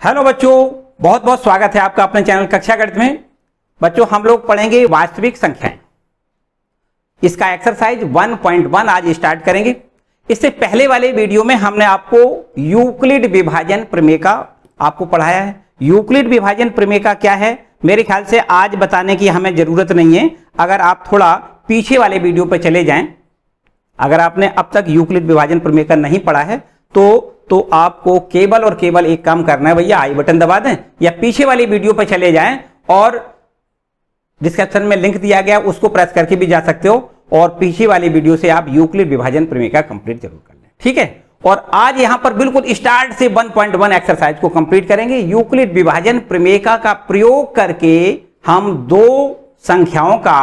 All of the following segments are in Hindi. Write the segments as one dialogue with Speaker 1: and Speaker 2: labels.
Speaker 1: हेलो बच्चों। बहुत बहुत स्वागत है आपका अपने चैनल कक्षा गणित में। बच्चों, हम लोग पढ़ेंगे वास्तविक संख्याएँ। इसका एक्सरसाइज 1.1 आज स्टार्ट करेंगे। इससे पहले वाले वीडियो में हमने आपको यूक्लिड विभाजन प्रमेय का आपको पढ़ाया है। यूक्लिड विभाजन प्रमेय का क्या है? मेरे ख्याल से आज बताने की हमें ज़रूरत नहीं है। अगर आप थोड़ा पीछे वाले वीडियो पर चले जाएँ, अगर आपने अब तक यूक्लिड विभाजन प्रमेय का नहीं पढ़ा है तो तो आपको केवल और केवल एक काम करना है भैया, आई बटन दबा दें या पीछे वाली वीडियो पर चले जाएँ और डिस्क्रिप्शन में लिंक दिया गया, उसको प्रेस करके भी जा सकते हो और पीछे वाली वीडियो से आप यूक्लिड विभाजन प्रमेय कंप्लीट ज़रूर कर लें। ठीक है? और आज यहाँ पर बिल्कुल स्टार्ट से 1.1 एक्सरसाइज को कंप्लीट करेंगे। यूक्लिड विभाजन प्रमेयिका का प्रयोग करके हम दो संख्याओं का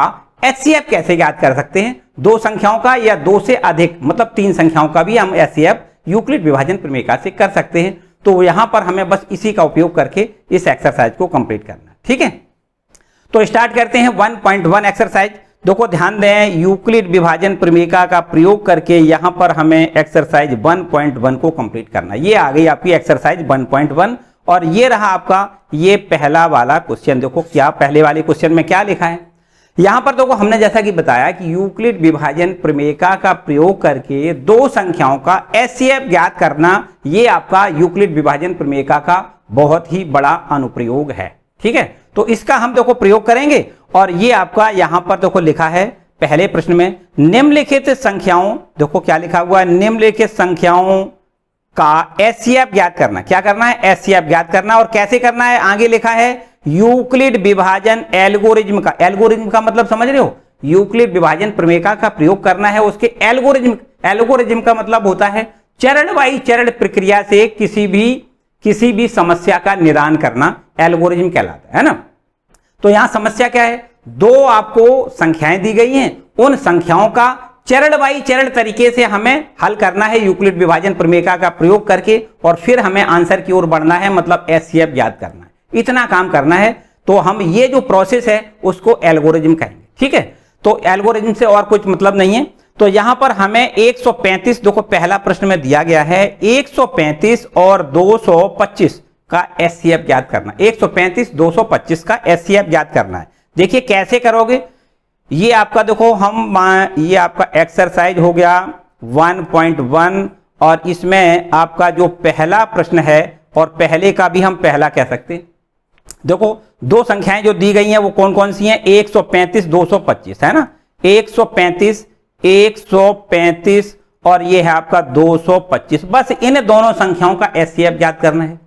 Speaker 1: एचसीएफ कैसे याद कर सकते हैं? दो संख्याओं का या दो से अधिक मतलब तीन संख्याओं का भी हम एचसीएफ यूक्लिड विभाजन प्रमेयिका से कर सकते हैं। तो यहाँ पर हमें बस इसी का उपयोग करके इस एक्सरसाइज को कंप्लीट करना ठीक है? तो स्टार्ट करते हैं। 1.1 एक्सरसाइज देखो, ध्यान दें, यूक्लिड विभाजन प्रमेयिका का प्रयोग करके यहाँ पर हमें एक्सरसाइज 1.1 को कंप्लीट करना ये आ गई आपकी एक्सरसाइज 1.1 और ये रहा आपका ये पहला वाला क्वेश्चन देखो, क्या पहले वाले क्वेश्चन में क्या लिखा है? यहाँ पर देखो, हमने जैसा कि बताया कि यूक्लिड विभाजन प्रमेयिका का प्रयोग करके दो संख्याओं का एचसीएफ ज्ञात करना, ये आपका यूक्लिड विभाजन प्रमेयिका का बहुत ही बड़ा अनुप्रयोग है। ठीक है? तो इसका हम देखो, प्रयोग करेंगे और ये आपका यहाँ पर देखो लिखा है, पहले प्रश्न में, निम्नलिखित संख्याओं, देखो क्या लिखा हुआ है, निम्नलिखित संख्याओं का एचसीएफ ज्ञात करना। क्या करना है? एचसीएफ ज्ञात करना और कैसे करना है? आगे लिखा है यूक्लिड विभाजन एल्गोरिज्म का एल्गोरिज्म का मतलब समझ रहे हो? यूक्लिड विभाजन प्रमेका का प्रयोग करना है उसके एल्गोरिज्म एल्गोरिज्म का मतलब होता है चरण बाई चरण प्रक्रिया से किसी भी किसी भी समस्या का निदान करना, एल्गोरिज्म कहलाता है ना? तो यहाँ समस्या क्या है? दो आपको संख्याएँ दी गई हैं। उन संख्याओं का चरण बाई चरण तरीके से हमें हल करना है यूक्लिड विभाजन प्रमेका का प्रयोग करके और फिर हमें आंसर की ओर बढ़ना है मतलब एचसीएफ याद करना है। इतना काम करना है तो हम ये जो प्रोसेस है, उसको एल्गोरिज्म कहेंगे। ठीक है? तो एल्गोरिज्म से और कुछ मतलब नहीं है। तो यहाँ पर हमें 135 देखो पहला प्रश्न में दिया गया है 135 और 225 का एससीएफ याद करना 135 225 का एससीएफ याद करना है। देखिए कैसे करोगे? ये आपका देखो, हम, ये आपका एक्सरसाइज हो गया 1.1 और इसमें आपका जो पहला प्रश्न है और पहले का भी हम पहला कह सकते हैं। देखो, दो संख्याएँ जो दी गई हैं, वो कौन कौन सी हैं 135 225 है ना? 135 135 और ये है आपका 225 बस इन दोनों संख्याओं का एचसीएफ याद करना है।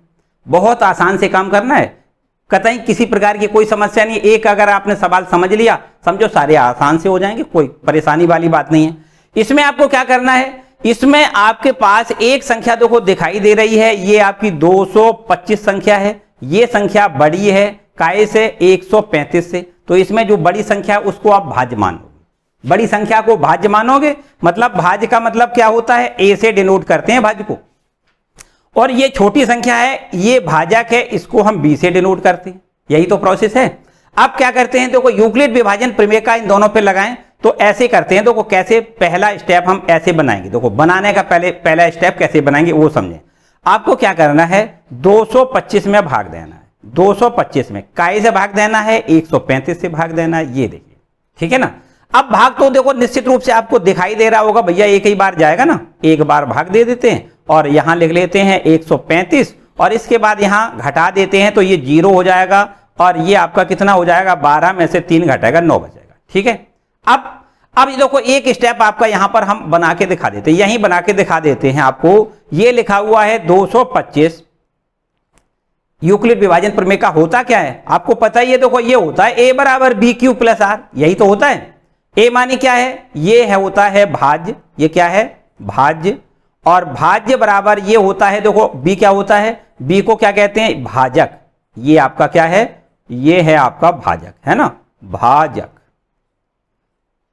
Speaker 1: बहुत आसान से काम करना है। कतई किसी प्रकार की कोई समस्या नहीं एक अगर आपने सवाल समझ लिया, समझो, सारे आसान से हो जाएँगे, कोई परेशानी वाली बात नहीं है। इसमें आपको क्या करना है? इसमें आपके पास एक संख्या देखो दिखाई दे रही है। ये आपकी 225 संख्या है। ये संख्या बड़ी है काय से? 135 से तो इसमें जो बड़ी संख्या, उसको आप भाज्य मानोगे। बड़ी संख्या को भाज्य मानोगे मतलब भाज्य का मतलब क्या होता है? ए से डिनोट करते हैं भाज्य को। और ये छोटी संख्या है, ये भाजक है, इसको हम बी से डिनोट करते हैं। यही तो प्रोसेस है। अब क्या करते हैं? देखो तो यूक्लिड विभाजन प्रमेय का इन दोनों पे लगाएँ तो ऐसे करते हैं। देखो तो कैसे पहला स्टेप हम ऐसे बनाएँगे। देखो, बनाने का पहले, पहला स्टेप कैसे बनाएँगे, वो समझें। आपको क्या करना है? 225 में भाग देना है। 225 में काई से भाग देना है 135 से भाग देना है, ये देखिए। ठीक है ना? अब भाग तो देखो, निश्चित रूप से आपको दिखाई दे रहा होगा, भैया एक ही बार जाएगा ना? एक बार भाग दे देते हैं और यहाँ लिख लेते हैं 135 और इसके बाद यहाँ घटा देते हैं तो ये ज़ीरो हो जाएगा और ये आपका कितना हो जाएगा? 12 में से तीन घटेगा, नौ बचेगा। ठीक है? अब अब देखो, एक स्टेप आपका यहाँ पर हम बना के दिखा देते हैं। यहीं बना के दिखा देते हैं आपको। ये लिखा हुआ है 225 यूक्लिड विभाजन प्रमेय का होता क्या है? आपको पता ही है, देखो, ये होता है ए बराबर बी क्यू प्लस आर यही तो होता है। ए माने क्या है? ये है, होता है भाज्य। ये क्या है? भाज्य। और भाज्य बराबर ये होता है, देखो बी क्या होता है? बी को क्या कहते हैं? भाजक। ये आपका क्या है? ये है आपका भाजक, है ना? भाजक।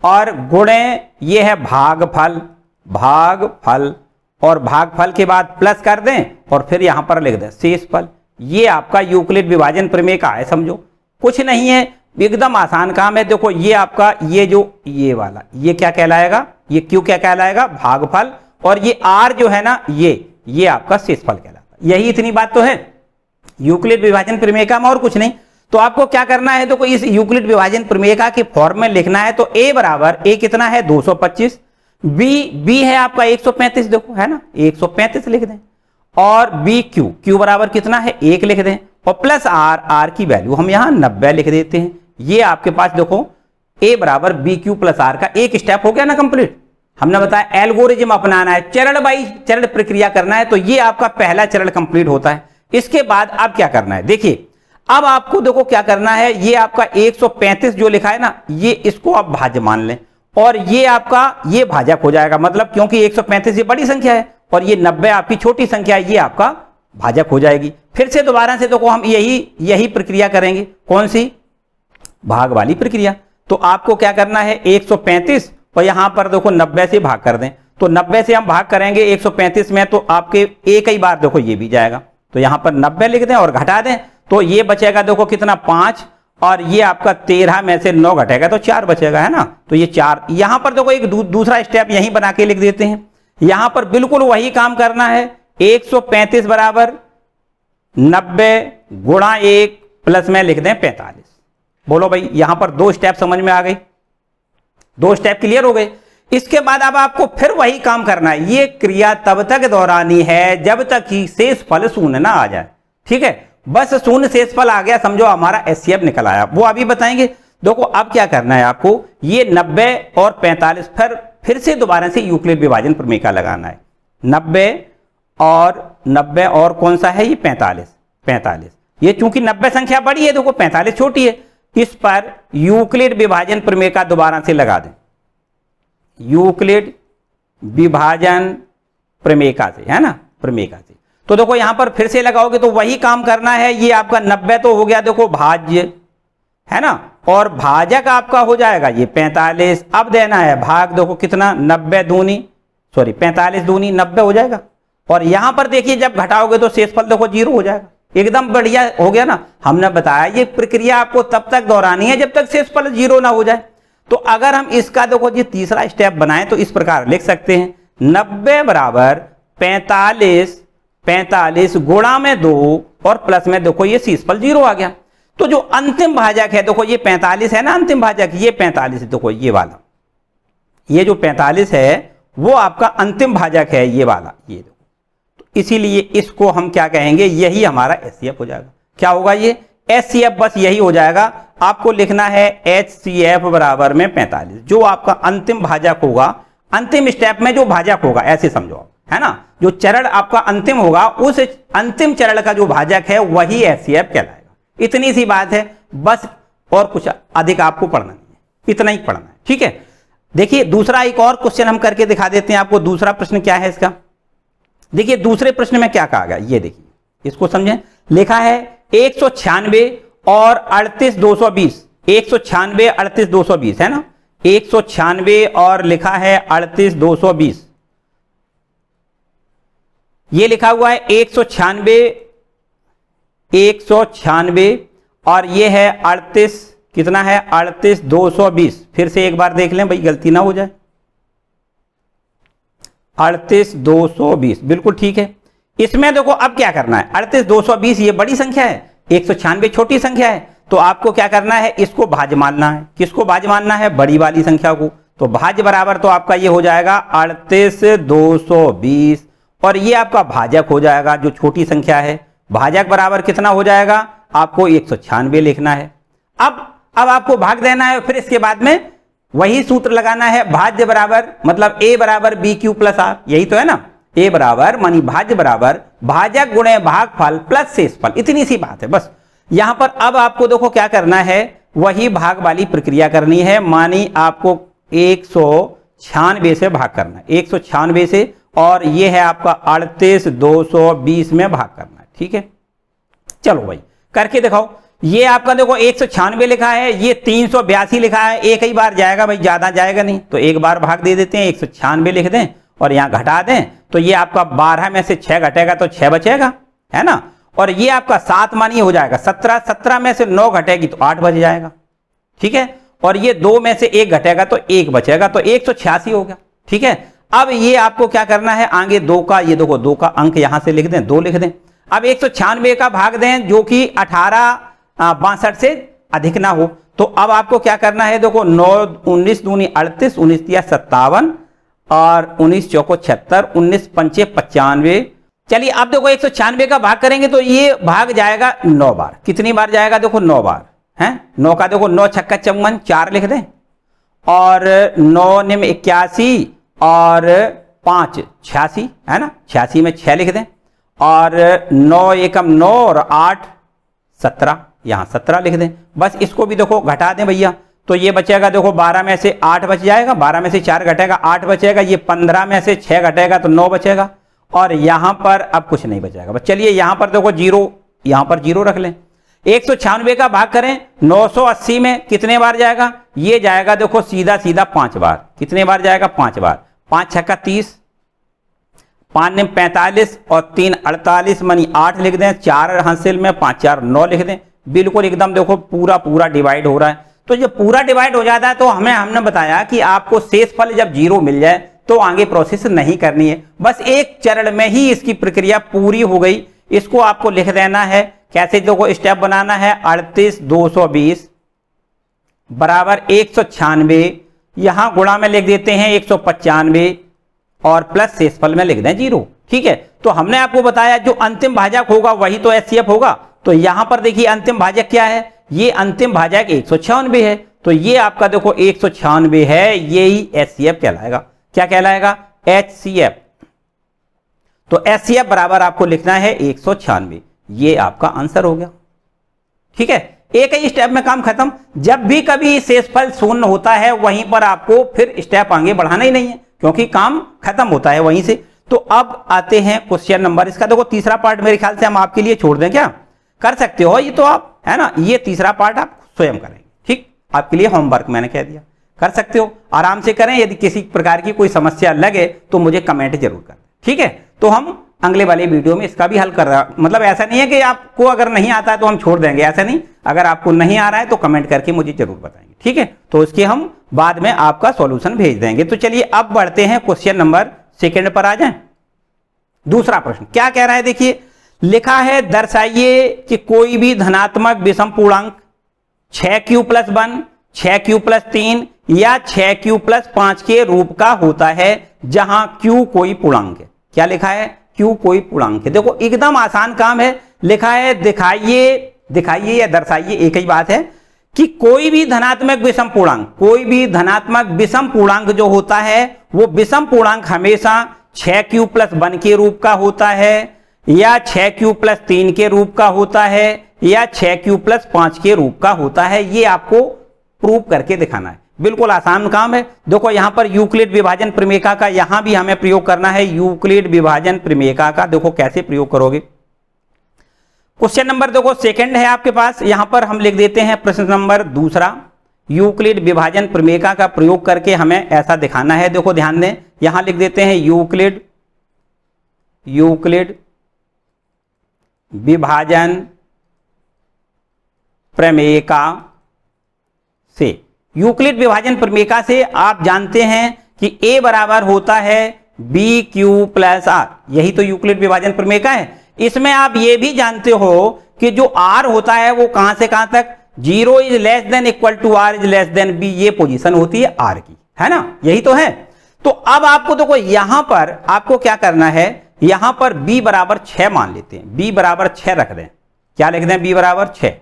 Speaker 1: और गुणे ये है भागफल भागफल और भागफल के बाद प्लस कर दें और फिर यहाँ पर लिख दें शेष फल ये आपका यूक्लिड विभाजन प्रमेय का है, समझो। कुछ नहीं है, एकदम आसान काम है। देखो, ये आपका, ये जो, ये वाला, ये क्या कहलाएगा? ये क्यों क्या कहलाएगा? भागफल और ये आर जो है ना, ये ये आपका शेषफल कहलाता यही इतनी बात तो है। यूक्लिड विभाजन प्रमेयिका में और कुछ नहीं। तो आपको क्या करना है? तो इस यूक्लिड विभाजन प्रमेयिका के फॉर्म में लिखना है तो ए बराबर ए कितना है? 225 बी बी है आपका 135 देखो, है ना? 135 लिख दें। और बी क्यू क्यू बराबर कितना है? एक लिख दें। और प्लस आर आर की वैल्यू हम यहाँ नब्बे लिख देते हैं। ये आपके पास देखो ए बराबर बी क्यू प्लस आर का एक स्टेप हो गया ना कंप्लीट हमने बताया एल्गोरिज्म अपनाना है, चरण बाई चरण प्रक्रिया करना है तो ये आपका पहला चरण कंप्लीट होता है। इसके बाद अब क्या करना है? देखिए अब आपको देखो क्या करना है, ये आपका 135 जो लिखा है ना, ये इसको आप भाज्य मान लें। और ये आपका, ये भाजक हो जाएगा। मतलब क्योंकि 135 ये बड़ी संख्या है, और ये 90 आपकी छोटी संख्या है, ये आपका भाजक हो जाएगी। फिर से दोबारा से देखो, हम यही यही प्रक्रिया करेंगे। कौन सी? भाग वाली प्रक्रिया। तो आपको क्या करना है 135 और यहाँ पर देखो 90 से भाग कर दें। तो 90 से हम भाग करेंगे 135 में तो आपके एक ही बार देखो ये भी जाएगा। तो यहाँ पर 90 लिख दें और घटा दें। तो ये बचेगा देखो कितना? पाँच। और ये आपका तेरह में से नौ घटेगा तो चार बचेगा है ना? तो ये चार। यहाँ पर देखो एक दू, दूसरा स्टेप यहीं बना के लिख देते हैं। यहाँ पर बिल्कुल वही काम करना है। 135 बराबर 90 गुणा एक प्लस में लिख दें 45 बोलो भाई यहाँ पर दो स्टेप समझ में आ गई। दो स्टेप क्लियर हो गए। इसके बाद अब आपको फिर वही काम करना है। ये क्रिया तब तक दोहरानी है जब तक कि शेष फल शून्य ना आ जाए। ठीक है? बस शून्य शेष फल आ गया, समझो हमारा एस निकल आया। वो अभी बताएँगे। देखो, अब क्या करना है आपको? ये 90 और 45 फिर फिर से दोबारा से यूक्लिड विभाजन प्रमेयिका लगाना है। 90 और 90 और कौन सा है ये? 45 45 ये चूँकि 90 संख्या बड़ी है, देखो 45 छोटी है। इस पर यूक्लिड विभाजन प्रमेयिका दोबारा से लगा दें। यूक्लिड विभाजन प्रमेयिका से, है ना? प्रमेयिका से। तो देखो यहाँ पर फिर से लगाओगे तो वही काम करना है, ये आपका 90 तो हो गया, देखो भाज्य, है ना? और भाजक आपका हो जाएगा, ये 45 अब देना है भाग, देखो कितना 90 दूनी सॉरी 45 दूनी 90 हो जाएगा। और यहाँ पर देखिए, जब घटाओगे तो शेषफल देखो ज़ीरो हो जाएगा। एकदम बढ़िया हो गया ना? हमने बताया, ये प्रक्रिया आपको तब तक दोहरानी है जब तक शेषफल ज़ीरो ना हो जाए। तो अगर हम इसका देखो ये तीसरा स्टेप बनाएँ तो इस प्रकार लिख सकते हैं, नब्बे बराबर पैंतालीस पैंतालीस गुणा में दो और प्लस में देखो ये शेषफल ज़ीरो आ गया। तो जो अंतिम भाजक है, देखो ये 45 है ना अंतिम भाजक, ये 45 है, देखो ये वाला। ये जो 45 है, वो आपका अंतिम भाजक है, ये वाला, ये देखो। तो इसीलिए इसको हम क्या कहेंगे, यही हमारा एस हो जाएगा। क्या होगा ये? एस बस यही हो जाएगा, आपको लिखना है एच सी एफ़ बराबर में 45 जो आपका अंतिम भाजक होगा, अंतिम स्टेप में जो भाजक होगा, ऐसे समझो आप। है ना? जो चरण आपका अंतिम होगा, उस अंतिम चरण का जो भाजक है, वही एस कहलाएगा। इतनी सी बात है, बस और कुछ अधिक आपको पढ़ना नहीं है। इतना ही पढ़ना है, ठीक है? देखिए, दूसरा एक और क्वेश्चन हम करके दिखा देते हैं आपको। दूसरा प्रश्न क्या है इसका? देखिए, दूसरे प्रश्न में क्या कहा गया? ये देखिए, इसको समझें। लिखा है, एक सौ छियानवे और अड़तीस दो सौ बीस। एक सौ छियानवे, अड़तीस दो सौ बीस, है ना? एक सौ छियानवे और लिखा है, अड़तीस दो सौ बीस। ये लिखा हुआ है एक सौ छियानवे, एक सौ छियानवे, और ये है अड़तीस, कितना है अड़तीस, दो सौ बीस। फिर से एक बार देख लें, भाई गलती ना हो जाए। अड़तीस, दो सौ बीस, बिल्कुल ठीक है। इसमें देखो, अब क्या करना है? अड़तीस, दो सौ बीस, ये बड़ी संख्या है। एक सौ छियानवे, छोटी संख्या है। तो आपको क्या करना है? इसको भाज मानना है। किसको भाज मानना है? बड़ी वाली संख्या को। तो भाज बराबर तो आपका ये हो जाएगा अड़तीस, दो सौ बीस। और ये आपका भाजक हो जाएगा, जो छोटी संख्या है। भाजक बराबर कितना हो जाएगा? आपको एक लिखना है। अब अब आपको भाग देना है, फिर इसके बाद में वही सूत्र लगाना है, भाज्य बराबर मतलब ए बराबर बी क्यू प्लस आर यही तो है ना? ए बराबर, मानी भाज्य बराबर, भाजक गुणे भाग फल प्लस शेष फल इतनी सी बात है, बस। यहाँ पर अब आपको देखो क्या करना है, वही भाग वाली प्रक्रिया करनी है, मानी आपको एक सौ छियानवे से भाग करना है। एक सौ छियानवे से और ये है आपका अड़तीस दो सौ बीस में भाग करना ठीक है? चलो भाई, करके दिखाओ। ये आपका देखो एक सौ छियानवे लिखा है, ये तीन सौ बयासी लिखा है, एक ही बार जाएगा भाई, ज़्यादा जाएगा नहीं। तो एक बार भाग दे देते हैं, एक सौ छियानवे लिख दें और यहाँ घटा दें तो ये आपका बारह में से छह घटेगा तो छह बचेगा, है ना? और ये आपका सात मानी हो जाएगा, सत्रह सत्रह में से नौ घटेगी तो आठ बच जाएगा, ठीक है? और ये दो में से एक घटेगा तो एक बचेगा तो एक सौ छियासी हो गया, ठीक है? अब ये आपको क्या करना है? आगे दो का, ये देखो, दो का अंक यहाँ से लिख दें, दो लिख दें। अब एक सौ छियानबे का भाग दें, जो कि अठारह बासठ से अधिक ना हो। तो अब आपको क्या करना है? देखो, नौ, उन्नीस दूनी अड़तीस, उन्नीस दिया सत्तावन, और उन्नीस चौको छहत्तर, उन्नीस पंचे पचानवे। चलिए, अब देखो, एक सौ छियानबे का भाग करेंगे तो ये भाग जाएगा नौ बार। कितनी बार जाएगा? देखो, नौ बार, है? नौ का, देखो, नौ छक्का चौवन चार लिख दें। और नौ निम इक्यासी और पाँच, छियासी, है ना? छियासी में छह लिख दें। और नौ एकम नौ और आठ, सत्रह, यहाँ सत्रह लिख दें। बस इसको भी देखो, घटा दें भैया। तो ये बचेगा, देखो, बारह में से आठ बच जाएगा, बारह में से चार घटेगा, आठ बचेगा, ये पंद्रह में से छह घटेगा तो नौ बचेगा। और यहाँ पर अब कुछ नहीं बचेगा। बस चलिए, यहाँ पर देखो, ज़ीरो, यहाँ पर ज़ीरो रख लें। एक सौ छियानवे का भाग करें 980 में कितने बार जाएगा? ये जाएगा देखो सीधा सीधा पाँच बार। कितने बार जाएगा? पाँच बार। पाँच छक्का तीस। पाँच पैंतालीस और तीन अड़तालीस मनी आठ लिख दें, चार हासिल में पाँच, चार नौ लिख दें। बिल्कुल एकदम देखो पूरा पूरा डिवाइड हो रहा है। तो जब पूरा डिवाइड हो जाता है तो हमें हमने बताया कि आपको शेष फल जब ज़ीरो मिल जाए तो आगे प्रोसेस नहीं करनी है। बस एक चरण में ही इसकी प्रक्रिया पूरी हो गई। इसको आपको लिख देना है। कैसे देखो स्टेप बनाना है? अड़तीस, दो सौ बीस, बराबर एक सौ छियानवे। यहाँ गुणा में लिख देते हैं एक सौ पचानवे और प्लस शेषफल में लिख दें ज़ीरो। ठीक है? तो हमने आपको बताया जो अंतिम भाजक होगा वही तो एस होगा। तो यहाँ पर देखिए अंतिम भाजक क्या है? ये अंतिम भाजक एक सौ छियानवे है। तो ये आपका देखो एक सौ छियानवे है, ये ही एस कहलाएगा। क्या कहलाएगा? एच सी एफ़ तो एस सी एफ़ बराबर आपको लिखना है एक सौ छियानवे। ये आपका आंसर हो गया। ठीक है? एक ही स्टेप में काम खत्म। जब भी कभी शेषफल शून्य होता है, वहीं पर आपको फिर स्टेप आगे बढ़ाना ही नहीं है, क्योंकि काम खत्म होता है वहीं से। तो अब आते हैं क्वेश्चन नंबर इसका। देखो, तीसरा पार्ट मेरे ख्याल से हम आपके लिए छोड़ दें क्या? कर सकते हो, ये तो आप, है ना? ये तीसरा पार्ट आप स्वयं करेंगे ठीक? आपके लिए होमवर्क मैंने कह दिया। कर सकते हो। आराम से करें। यदि किसी प्रकार की कोई समस्या लगे तो मुझे कमेंट ज़रूर कर ठीक है? तो हम अगले वाले वीडियो में इसका भी हल कर रहा मतलब ऐसा नहीं है कि आपको अगर नहीं आता है तो हम छोड़ देंगे, ऐसा नहीं। अगर आपको नहीं आ रहा है तो कमेंट करके मुझे ज़रूर बताएँगे, ठीक है? तो उसके हम बाद में आपका सॉल्यूशन भेज देंगे। तो चलिए अब बढ़ते हैं क्वेश्चन नंबर सेकेंड पर आ जाए। दूसरा प्रश्न, क्या कह रहा है? देखिए, लिखा है, दर्शाइए कि कोई भी धनात्मक विषम पूर्णांक छह क्यू प्लस वन छह क्यू प्लस तीन या छह क्यू प्लस पाँच के रूप का होता है जहाँ क्यू कोई पूर्णांक है। क्या लिखा है? क्यू कोई पूर्णांक है? देखो, एकदम आसान काम है। लिखा है दिखाइए दिखाइए या दर्शाइए, एक ही बात है कि कोई भी धनात्मक विषम पूर्णांक, कोई भी धनात्मक विषम पूर्णांक जो होता है, वो विषम पूर्णांक हमेशा छह क्यू प्लस वन के रूप का होता है, या छह क्यू प्लस तीन के रूप का होता है, या छह क्यू प्लस पाँच के रूप का होता है। ये आपको प्रूव करके दिखाना है। बिल्कुल आसान काम है। देखो, यहाँ पर यूक्लिड विभाजन प्रमेयिका का, यहाँ भी हमें प्रयोग करना है यूक्लिड विभाजन प्रमेयिका का। देखो, कैसे प्रयोग करोगे? क्वेश्चन नंबर देखो सेकंड है आपके पास। यहाँ पर हम लिख देते हैं प्रश्न नंबर दूसरा। यूक्लिड विभाजन प्रमेयिका का प्रयोग करके हमें ऐसा दिखाना है। देखो, ध्यान दें, यहाँ लिख देते हैं यूक्लिड यूक्लिड विभाजन प्रमेयिका से। यूक्लिड विभाजन प्रमेयिका से आप जानते हैं कि a बराबर होता है बी क्यू प्लस आर यही तो यूक्लिड विभाजन प्रमेयिका है। इसमें आप ये भी जानते हो कि जो r होता है वो कहाँ से कहाँ तक? Zero is less than equal to r is less than b ये पोजीशन होती है आर की। है ना? यही तो है। तो अब आपको देखो तो यहाँ पर आपको क्या करना है? यहाँ पर b बराबर छह मान लेते हैं। B बराबर छह रख दें। क्या लिख दें? B बराबर छह।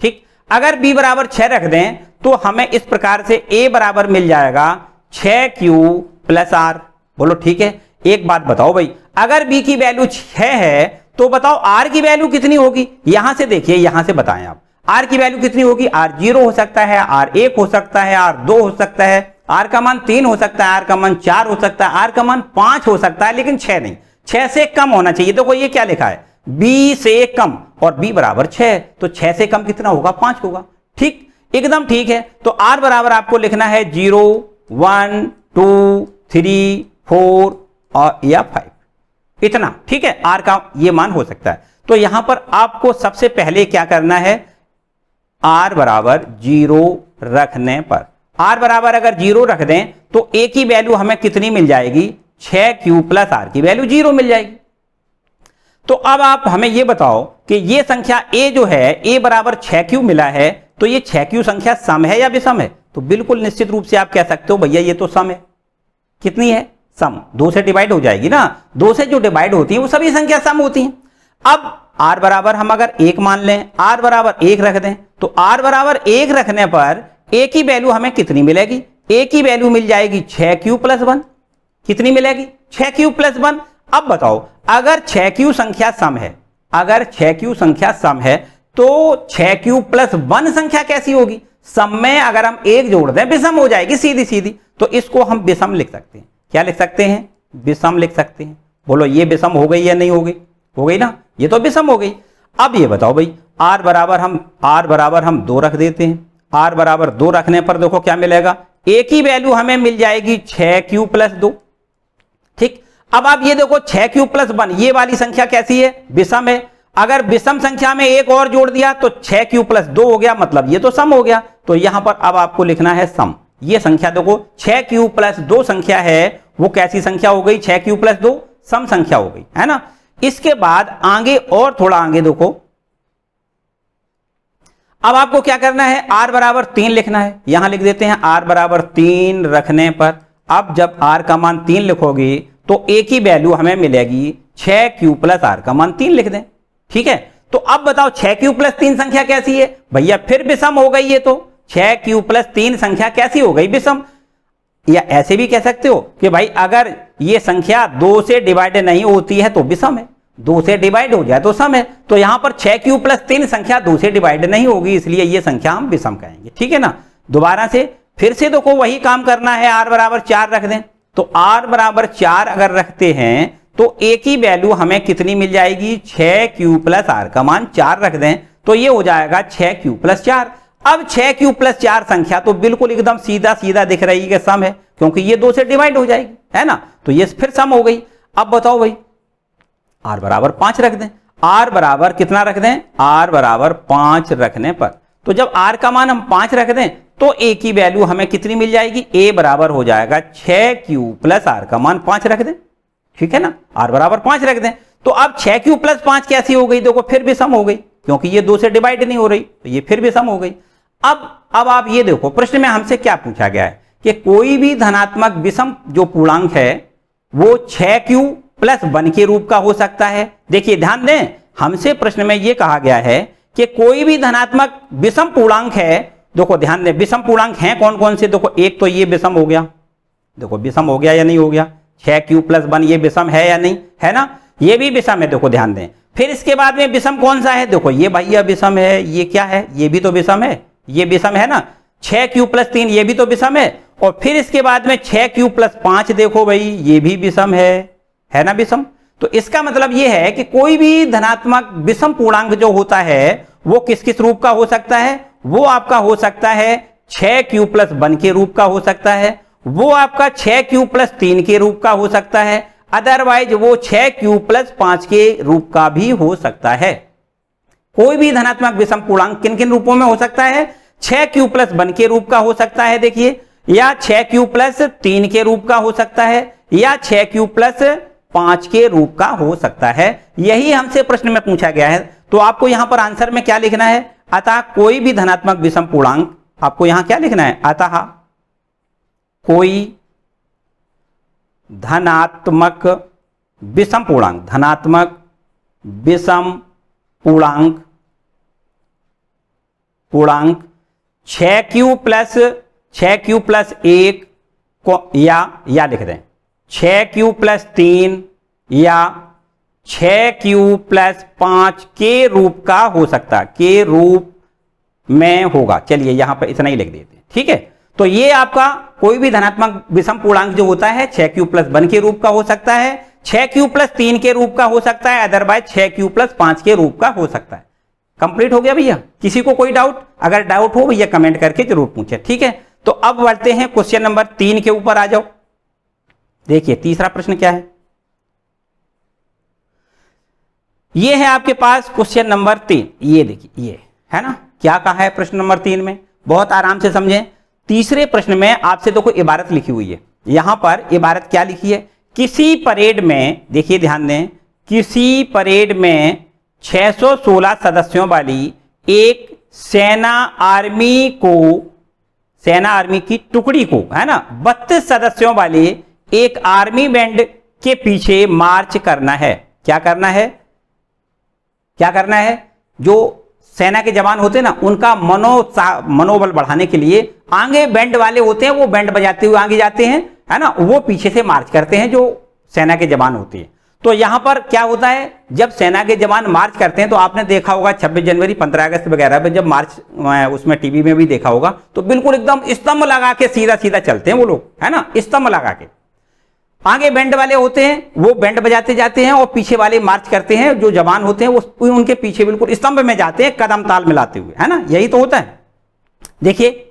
Speaker 1: ठीक? अगर b बराबर छह रख दें तो हमें इस प्रकार से a बराबर मिल जाएगा छ क्यू प्लस आर बोलो, ठीक है? एक बात बताओ भाई, अगर b की वैल्यू छ है तो बताओ r की वैल्यू कितनी होगी? यहाँ से देखिए, यहाँ से बताएँ आप। R की वैल्यू कितनी होगी? R ज़ीरो हो सकता है, r एक हो सकता है, r दो हो सकता है। R का मान तीन हो सकता है, r का मान चार हो सकता है, r का मान पाँच हो सकता है, लेकिन छह नहीं। छह से कम होना चाहिए। देखो, ये क्या लिखा है? बी से कम और बी बराबर छह तो छह से कम कितना होगा? पाँच होगा। ठीक? एकदम ठीक है। तो आर बराबर आपको लिखना है zero, one, two, three, four और या फाइव। इतना, ठीक है? आर का ये मान हो सकता है। तो यहाँ पर आपको सबसे पहले क्या करना है? आर बराबर ज़ीरो रखने पर। आर बराबर अगर ज़ीरो रख दें तो ए की वैल्यू हमें कितनी मिल जाएगी? छह क्यू प्लस आर की वैल्यू ज़ीरो मिल जाएगी। तो अब आप हमें यह बताओ कि ये संख्या ए जो है ए बराबर छह क्यू मिला है तो ये छह क्यू संख्या सम है या विषम है? तो बिल्कुल निश्चित रूप से आप कह सकते हो, भैया, ये तो सम है। कितनी है? सम। दो से डिवाइड हो जाएगी ना? दो से जो डिवाइड होती है, वो सभी संख्या सम होती है। अब आर बराबर हम अगर एक मान लें आर बराबर एक रख दें तो आर बराबर एक रखने पर ए की वैल्यू हमें कितनी मिलेगी? ए की वैल्यू मिल जाएगी छह क्यू प्लस वन कितनी मिलेगी? छह क्यू प्लस वन अब बताओ, अगर छह क्यू संख्या सम है, अगर छह क्यू संख्या सम है तो छह क्यू प्लस वन संख्या कैसी होगी? सम में अगर हम एक जोड़ दें, विषम हो जाएगी सीधी सीधी तो इसको हम विषम लिख सकते हैं। क्या लिख सकते हैं? विषम लिख सकते हैं। बोलो, ये विषम हो गई या नहीं हो गई? हो गई ना? ये तो विषम हो गई। अब ये बताओ भाई, आर बराबर हम, आर बराबर हम दो रख देते हैं। आर बराबर दो रखने पर देखो क्या मिलेगा? एक ही वैल्यू हमें मिल जाएगी छह क्यू प्लस दो। ठीक? अब आप ये देखो, छह क्यू प्लस वन, ये वाली संख्या कैसी है? विषम है। अगर विषम संख्या में एक और जोड़ दिया तो छह क्यू प्लस दो हो गया मतलब ये तो सम हो गया। तो यहाँ पर अब आपको लिखना है सम। ये संख्या देखो, छह क्यू प्लस दो संख्या है, वो कैसी संख्या हो गई? छह क्यू प्लस दो, सम संख्या हो गई, है ना? इसके बाद आगे और थोड़ा आगे देखो। अब आपको क्या करना है? आर बराबर तीन लिखना है। यहाँ लिख देते हैं आर बराबर तीन रखने पर। अब जब आर का मान तीन लिखोगे तो एक ही वैल्यू हमें मिलेगी। छह क्यू प्लस आर का मान तीन लिख दें। ठीक है? तो अब बताओ, छह क्यू प्लस तीन संख्या कैसी है? भैया, फिर विषम हो गई है तो। छह क्यू प्लस तीन संख्या कैसी हो गई विषम? या ऐसे भी कह सकते हो कि भाई, अगर ये संख्या दो से डिवाइड नहीं होती है तो विषम है। दो से डिवाइड हो जाए तो सम है। तो यहाँ पर छह क्यू प्लस तीन संख्या दो से डिवाइड नहीं होगी, इसलिए ये संख्या हम विषम कहेंगे। ठीक है ना? दोबारा से, फिर से देखो, वही काम करना है आर बराबर चार रख दें। तो आर बराबर चार अगर रखते हैं तो एक ही वैल्यू हमें कितनी मिल जाएगी? छह क्यू प्लस आर का मान चार रख दें तो ये हो जाएगा छह क्यू प्लस चार। अब छह क्यू प्लस चार संख्या तो बिल्कुल एकदम सीधा सीधा दिख रही है कि सम है, क्योंकि ये दो से डिवाइड हो जाएगी, है ना? तो ये फिर सम हो गई। अब बताओ भाई आर बराबर पाँच रख दें। आर बराबर कितना रख दें? आर बराबर पाँच रखने पर। तो जब आर का मान हम पाँच रख दें तो ए की वैल्यू हमें कितनी मिल जाएगी? ए बराबर हो जाएगा छह क्यू प्लस आर का मान पाँच रख दें। ठीक है ना? आर बराबर पाँच रख दें। तो अब छह क्यू प्लस पाँच कैसी हो गई? देखो, फिर भी सम हो गई, क्योंकि ये दो से डिवाइड नहीं हो रही तो ये फिर भी सम हो गई। अब अब आप ये देखो, प्रश्न में हमसे क्या पूछा गया है कि कोई भी धनात्मक विषम जो पूर्णांक है, वो छह क्यू प्लस वन के रूप का हो सकता है। देखिए, ध्यान दें, हमसे प्रश्न में यह कहा गया है कि कोई भी धनात्मक विषम पूर्णांक है, देखो, ध्यान दें, विषम पूर्णांक हैं कौन कौन से? देखो, एक तो ये विषम हो गया। देखो, विषम हो गया या नहीं हो गया? छह क्यू प्लस वन ये विषम है या नहीं? है ना? ये भी विषम है, देखो ध्यान दें। फिर इसके बाद में विषम कौन सा है? देखो, ये भैया विषम है, ये क्या है? ये भी तो विषम है। ये विषम है ना? छह क्यू प्लस तीन, ये भी तो विषम है। और फिर इसके बाद में छह क्यू प्लस पाँच देखो भाई, ये भी विषम है। है ना विषम? तो इसका मतलब यह है कि कोई भी धनात्मक विषम पूर्णांक जो होता है, वो किस किस रूप का हो सकता है? वो आपका हो सकता है छह क्यू प्लस वन के रूप का हो सकता है। वो आपका छह क्यू प्लस तीन के रूप का हो सकता है। अदरवाइज़ वो छह क्यू प्लस पाँच के रूप का भी हो सकता है। कोई भी धनात्मक विषम पूर्णांक किन किन रूपों में हो सकता है? छह क्यू प्लस वन के रूप का हो सकता है, देखिए। या छह क्यू प्लस तीन के रूप का हो सकता है, या छह क्यू प्लस पाँच के रूप का हो सकता है। यही हमसे प्रश्न में पूछा गया है। तो आपको यहाँ पर आंसर में क्या लिखना है? अतः कोई भी धनात्मक विषम पूर्णांक, आपको यहाँ क्या लिखना है? अतः कोई धनात्मक विषम पूर्णांक, धनात्मक विषम पूर्णांक पूर्णांक छ क्यू प्लस छ क्यू प्लस एक को या या लिख दें। छ क्यू प्लस तीन या छ क्यू प्लस पाँच के रूप का हो सकता, के रूप में होगा। चलिए, यहाँ पर इतना ही लिख देते हैं। ठीक है? तो ये आपका कोई भी धनात्मक विषम पूर्णांक जो होता है, छह क्यू प्लस वन के रूप का हो सकता है, छह क्यू प्लस तीन के रूप का हो सकता है अदरवाइज़ छह क्यू प्लस पाँच के रूप का हो सकता है। कंप्लीट हो गया भैया? किसी को कोई डाउट अगर डाउट हो भैया कमेंट करके ज़रूर पूछे, ठीक है? तो अब बढ़ते हैं क्वेश्चन नंबर तीन के ऊपर आ जाओ। देखिए, तीसरा प्रश्न क्या है? ये है आपके पास क्वेश्चन नंबर तीन। ये देखिए, ये, है ना? क्या कहा है प्रश्न नंबर तीन में? बहुत आराम से समझें। तीसरे प्रश्न में आपसे देखो इबारत लिखी हुई है। यहाँ पर इबारत क्या लिखी है? किसी परेड में, देखिए ध्यान दें, किसी परेड में 616 सदस्यों वाली एक सेना आर्मी को, सेना आर्मी की टुकड़ी को, है ना, बत्तीस सदस्यों वाले एक आर्मी बैंड के पीछे मार्च करना है। क्या करना है? क्या करना है? जो सेना के जवान होते ना, उनका मनो मनोबल बढ़ाने के लिए आगे बैंड वाले होते हैं, वो बैंड बजाते हुए आगे जाते हैं, है ना? वो पीछे से मार्च करते हैं जो सेना के जवान होते हैं। तो यहाँ पर क्या होता है? जब सेना के जवान मार्च करते हैं तो आपने देखा होगा 26 जनवरी 15 अगस्त वगैरह पे जब मार्च उसमें टीवी में भी देखा होगा तो बिल्कुल एकदम स्तंभ लगा के सीधा सीधा चलते हैं वो लोग, है ना? स्तंभ लगा के। आगे बैंड वाले होते हैं, वो बैंड बजाते जाते हैं और पीछे वाले मार्च करते हैं, जो जवान होते हैं, वो उनके पीछे बिल्कुल स्तंभ में जाते हैं, कदम ताल मिलाते हुए, है ना? यही तो होता है। देखिए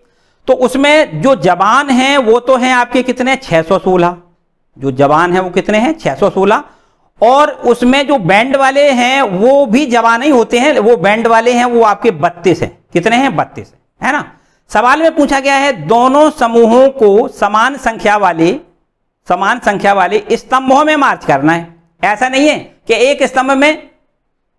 Speaker 1: तो उसमें जो जवान हैं, वो तो हैं आपके कितने? 616 जो जवान हैं, वो कितने हैं? 616 और उसमें जो बैंड वाले हैं, वो भी जवान ही होते हैं, वो बैंड वाले हैं, वो आपके बत्तीस हैं। कितने हैं? बत्तीस है ना? सवाल में पूछा गया है, दोनों समूहों को समान संख्या वाले समान संख्या वाले स्तंभों में मार्च करना है। ऐसा नहीं है कि एक स्तंभ में,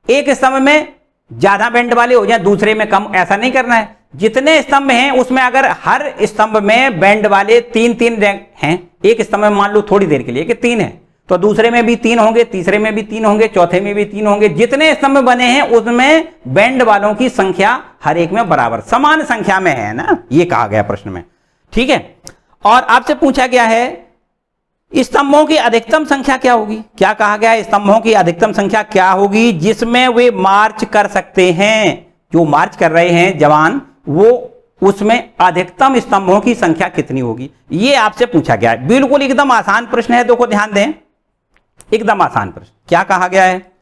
Speaker 1: एक स्तंभ में ज़्यादा बैंड वाले हो जाए, दूसरे में कम, ऐसा नहीं करना है। जितने स्तंभ हैं, उसमें अगर हर स्तंभ में बैंड वाले तीन तीन रैंक हैं, एक स्तंभ में मान लो थोड़ी देर के लिए कि तीन है तो दूसरे में भी तीन होंगे, तीसरे में भी तीन होंगे, चौथे में भी तीन होंगे। जितने स्तंभ बने हैं, उसमें बैंड वालों की संख्या हर एक में बराबर, समान संख्या में है ना? ये कहा गया प्रश्न में। ठीक है? और आपसे पूछा गया है स्तंभों की अधिकतम संख्या क्या होगी? क्या कहा गया? है स्तंभों की अधिकतम संख्या क्या होगी? जिसमें वे मार्च कर सकते हैं। जो मार्च कर रहे हैं, जवान, वो उसमें अधिकतम स्तंभों की संख्या कितनी होगी? ये आपसे पूछा गया है। बिल्कुल एकदम आसान प्रश्न है, देखो ध्यान दें। एकदम आसान प्रश्न। क्या कहा गया है?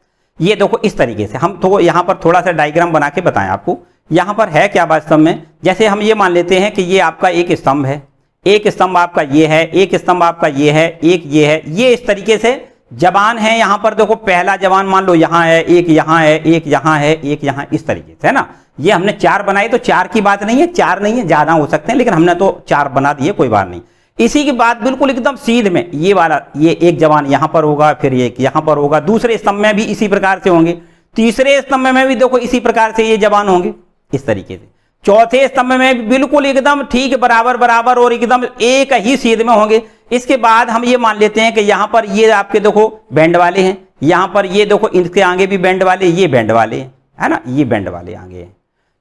Speaker 1: ये देखो इस तरीके से। हम तो यहाँ पर थोड़ा सा डायग्राम बना के बताएँ आपको। यहाँ पर है क्या वास्तव में? जैसे हम ये मान लेते हैं कि ये आपका एक स्तंभ है। एक स्तंभ आपका ये है, एक स्तंभ आपका ये है, एक ये है। ये इस तरीके से जवान है यहाँ पर। देखो, पहला जवान मान लो, यहाँ है, एक यहाँ है, एक यहाँ है, एक यहाँ, इस तरीके से, है ना? ये हमने चार बनाई तो चार की बात नहीं है, चार नहीं है, ज़्यादा हो सकते हैं, लेकिन हमने तो चार बना दिए, कोई बात नहीं। इसी की बात बिल्कुल एकदम सीध में, ये वाला, ये एक जवान यहाँ पर होगा, फिर एक यहाँ पर होगा, दूसरे स्तंभ में भी इसी प्रकार से होंगे। तीसरे स्तंभ में भी देखो, इसी प्रकार से ये जवान होंगे, इस तरीके से। चौथे स्तंभ में बिल्कुल एकदम ठीक बराबर बराबर और एकदम एक ही सीध में होंगे। इसके बाद हम ये मान लेते हैं कि यहाँ पर ये आपके देखो बैंड वाले हैं। यहाँ पर ये देखो इनके आगे भी बैंड वाले, ये बैंड वाले है ना? ये बैंड वाले आगे हैं।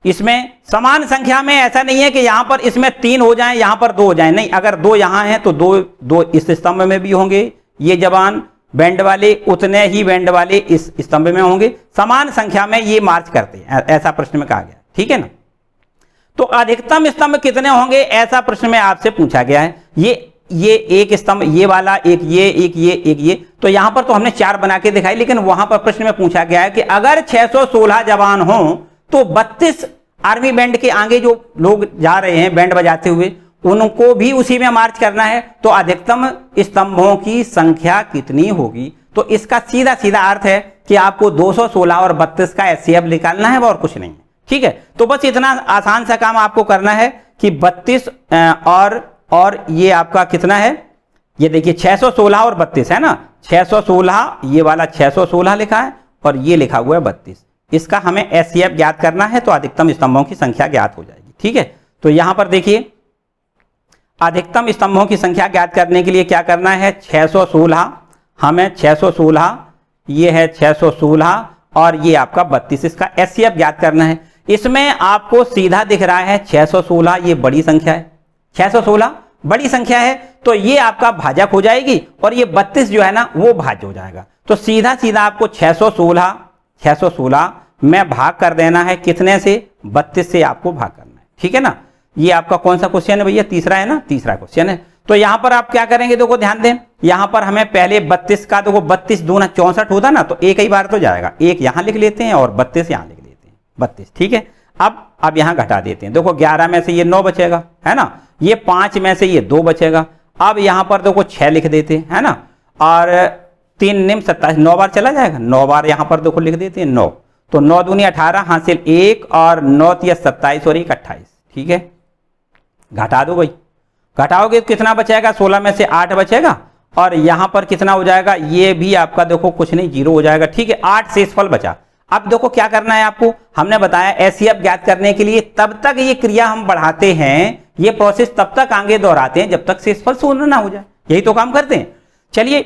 Speaker 1: इसमें समान संख्या में ऐसा नहीं है कि यहाँ पर इसमें तीन हो जाए, यहाँ पर दो हो जाए। नहीं, अगर दो यहाँ हैं तो दो दो इस स्तंभ में भी होंगे। ये जवान बैंड वाले, उतने ही बैंड वाले इस स्तंभ में होंगे। समान संख्या में ये मार्च करते हैं ऐसा प्रश्न में कहा गया। ठीक है ना? तो अधिकतम स्तंभ कितने होंगे ऐसा प्रश्न में आपसे पूछा गया है। ये ये एक स्तंभ, ये वाला, एक ये एक ये एक ये। तो यहाँ पर तो हमने चार बना के दिखाई, लेकिन वहाँ पर प्रश्न में पूछा गया है कि अगर 616 जवान हो तो 32 आर्मी बैंड के आगे जो लोग जा रहे हैं, बैंड बजाते हुए, उनको भी उसी में मार्च करना है। तो अधिकतम स्तंभों की संख्या कितनी होगी? तो इसका सीधा सीधा अर्थ है कि आपको 216 और 32 का एस निकालना है और कुछ नहीं। ठीक है? तो बस इतना आसान सा काम आपको करना है कि 32 और और ये आपका कितना है? ये देखिए 616 और 32 है ना? 616 ये वाला 616 लिखा है और ये लिखा हुआ है बत्तीस। इसका हमें एस ज्ञात करना है तो अधिकतम स्तंभों की संख्या ज्ञात हो जाएगी, ठीक है? तो यहाँ पर देखिए, अधिकतम स्तंभों की संख्या ज्ञात करने के लिए क्या करना है? 616 हमें 616 ये है 616 और ये आपका 32 इसका एस ज्ञात करना है। इसमें आपको सीधा दिख रहा है 616 ये बड़ी संख्या है। 616 बड़ी संख्या है तो ये आपका भाजक हो जाएगी और ये 32 जो है ना, वो भाज हो जाएगा। तो सीधा सीधा आपको 616 616 में भाग कर देना है। कितने से? 32 से आपको भाग करना है। ठीक है ना? ये आपका कौन सा क्वेश्चन है भैया? तीसरा है ना? तीसरा क्वेश्चन है। तो यहाँ पर आप क्या करेंगे? देखो, ध्यान दें। यहाँ पर हमें पहले 32 का, देखो 32 दूना चौसठ होता ना तो एक ही बार तो जाएगा। एक यहाँ लिख लेते हैं और 32 यहाँ लिख बत्तीस, ठीक है? अब अब यहाँ घटा देते हैं। देखो, ग्यारह में से ये नौ बचेगा, है ना? ये पाँच में से ये दो बचेगा। अब यहाँ पर देखो, छह लिख देते हैं, है ना? और तीन निम सत्ताईस, नौ बार चला जाएगा? नौ बार यहाँ पर देखो लिख देते हैं, नौ। तो नौ दूनी अठारह, हासिल एक और नौ तिया सत्ताईस और एक अट्ठाईस, ठीक है? घटा दो भाई। घटाओगे तो कितना बचेगा? सोलह में से आठ बचेगा। और यहाँ पर कितना हो जाएगा? ये भी आपका देखो, कुछ नहीं, ज़ीरो हो जाएगा, ठीक है? आठ शेषफल बचा। अब देखो क्या करना है आपको? हमने बताया एसीएफ ज्ञात करने के लिए तब तक ये क्रिया हम बढ़ाते हैं, ये प्रोसेस तब तक आगे दोहराते हैं जब तक शेषफल शून्य ना हो जाए। यही तो काम करते हैं। चलिए।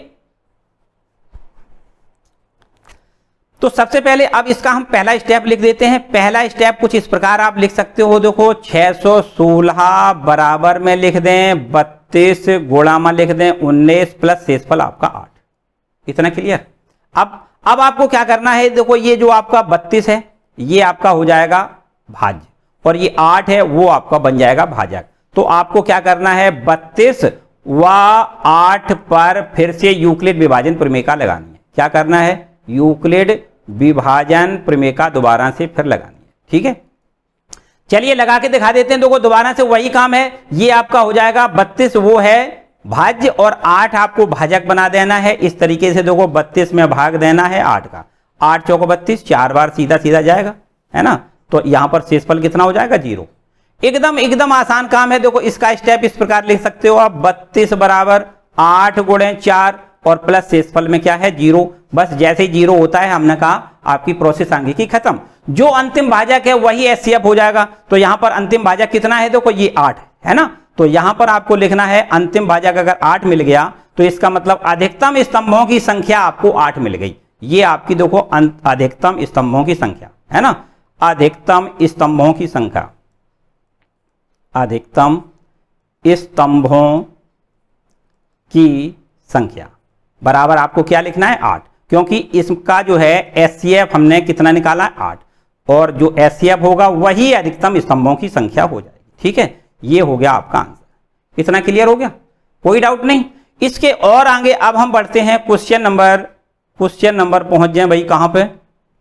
Speaker 1: तो सबसे पहले अब इसका हम पहला स्टेप लिख देते हैं। पहला स्टेप कुछ इस प्रकार आप लिख सकते हो, देखो 616 बराबर में लिख दें, बत्तीस गोड़ा में लिख दें 19 प्लस शेषफल आपका 8 इतना क्लियर अब अब आपको क्या करना है? देखो, ये जो आपका 32 है, ये आपका हो जाएगा भाज्य। और ये आठ है, वो आपका बन जाएगा भाजक। तो आपको क्या करना है? बत्तीस व आठ पर फिर से यूक्लिड विभाजन प्रमेका लगानी है। क्या करना है? यूक्लिड विभाजन प्रमेका दोबारा से फिर लगानी है। ठीक है? चलिए, लगा के दिखा देते हैं। देखो, दोबारा से वही काम है। ये आपका हो जाएगा बत्तीस, वो है भाज्य और आठ आपको भाजक बना देना है। इस तरीके से देखो, बत्तीस में भाग देना है आठ का। आठ चौको बत्तीस, चार बार सीधा सीधा जाएगा, है ना? तो यहाँ पर शेषफल कितना हो जाएगा? ज़ीरो। एकदम एकदम आसान काम है। देखो, इसका स्टेप इस प्रकार लिख सकते हो आप। बत्तीस बराबर आठ गुणे चार और प्लस शेषफल में क्या है? ज़ीरो। बस जैसे ज़ीरो होता है, हमने कहा आपकी प्रोसेस आगे की खत्म। जो अंतिम भाजक है, वही एस हो जाएगा। तो यहाँ पर अंतिम भाजक कितना है? देखो, ये आठ है ना? तो यहाँ पर आपको लिखना है, अंतिम भाजक अगर आठ मिल गया तो इसका मतलब अधिकतम स्तंभों की संख्या आपको आठ मिल गई। ये आपकी देखो अधिकतम स्तंभों की संख्या, है ना? अधिकतम स्तंभों की संख्या। अधिकतम स्तंभों की संख्या। बराबर आपको क्या लिखना है? आठ। क्योंकि इसका जो है एस हमने कितना निकाला? आठ। और जो एस होगा, वही अधिकतम स्तंभों की संख्या हो जाएगी। ठीक है? ये हो गया आपका आंसर। इतना क्लियर हो गया? कोई डाउट नहीं। इसके और आगे अब हम बढ़ते हैं क्वेश्चन नंबर क्वेश्चन नंबर पहुँच जाए भाई कहाँ पे?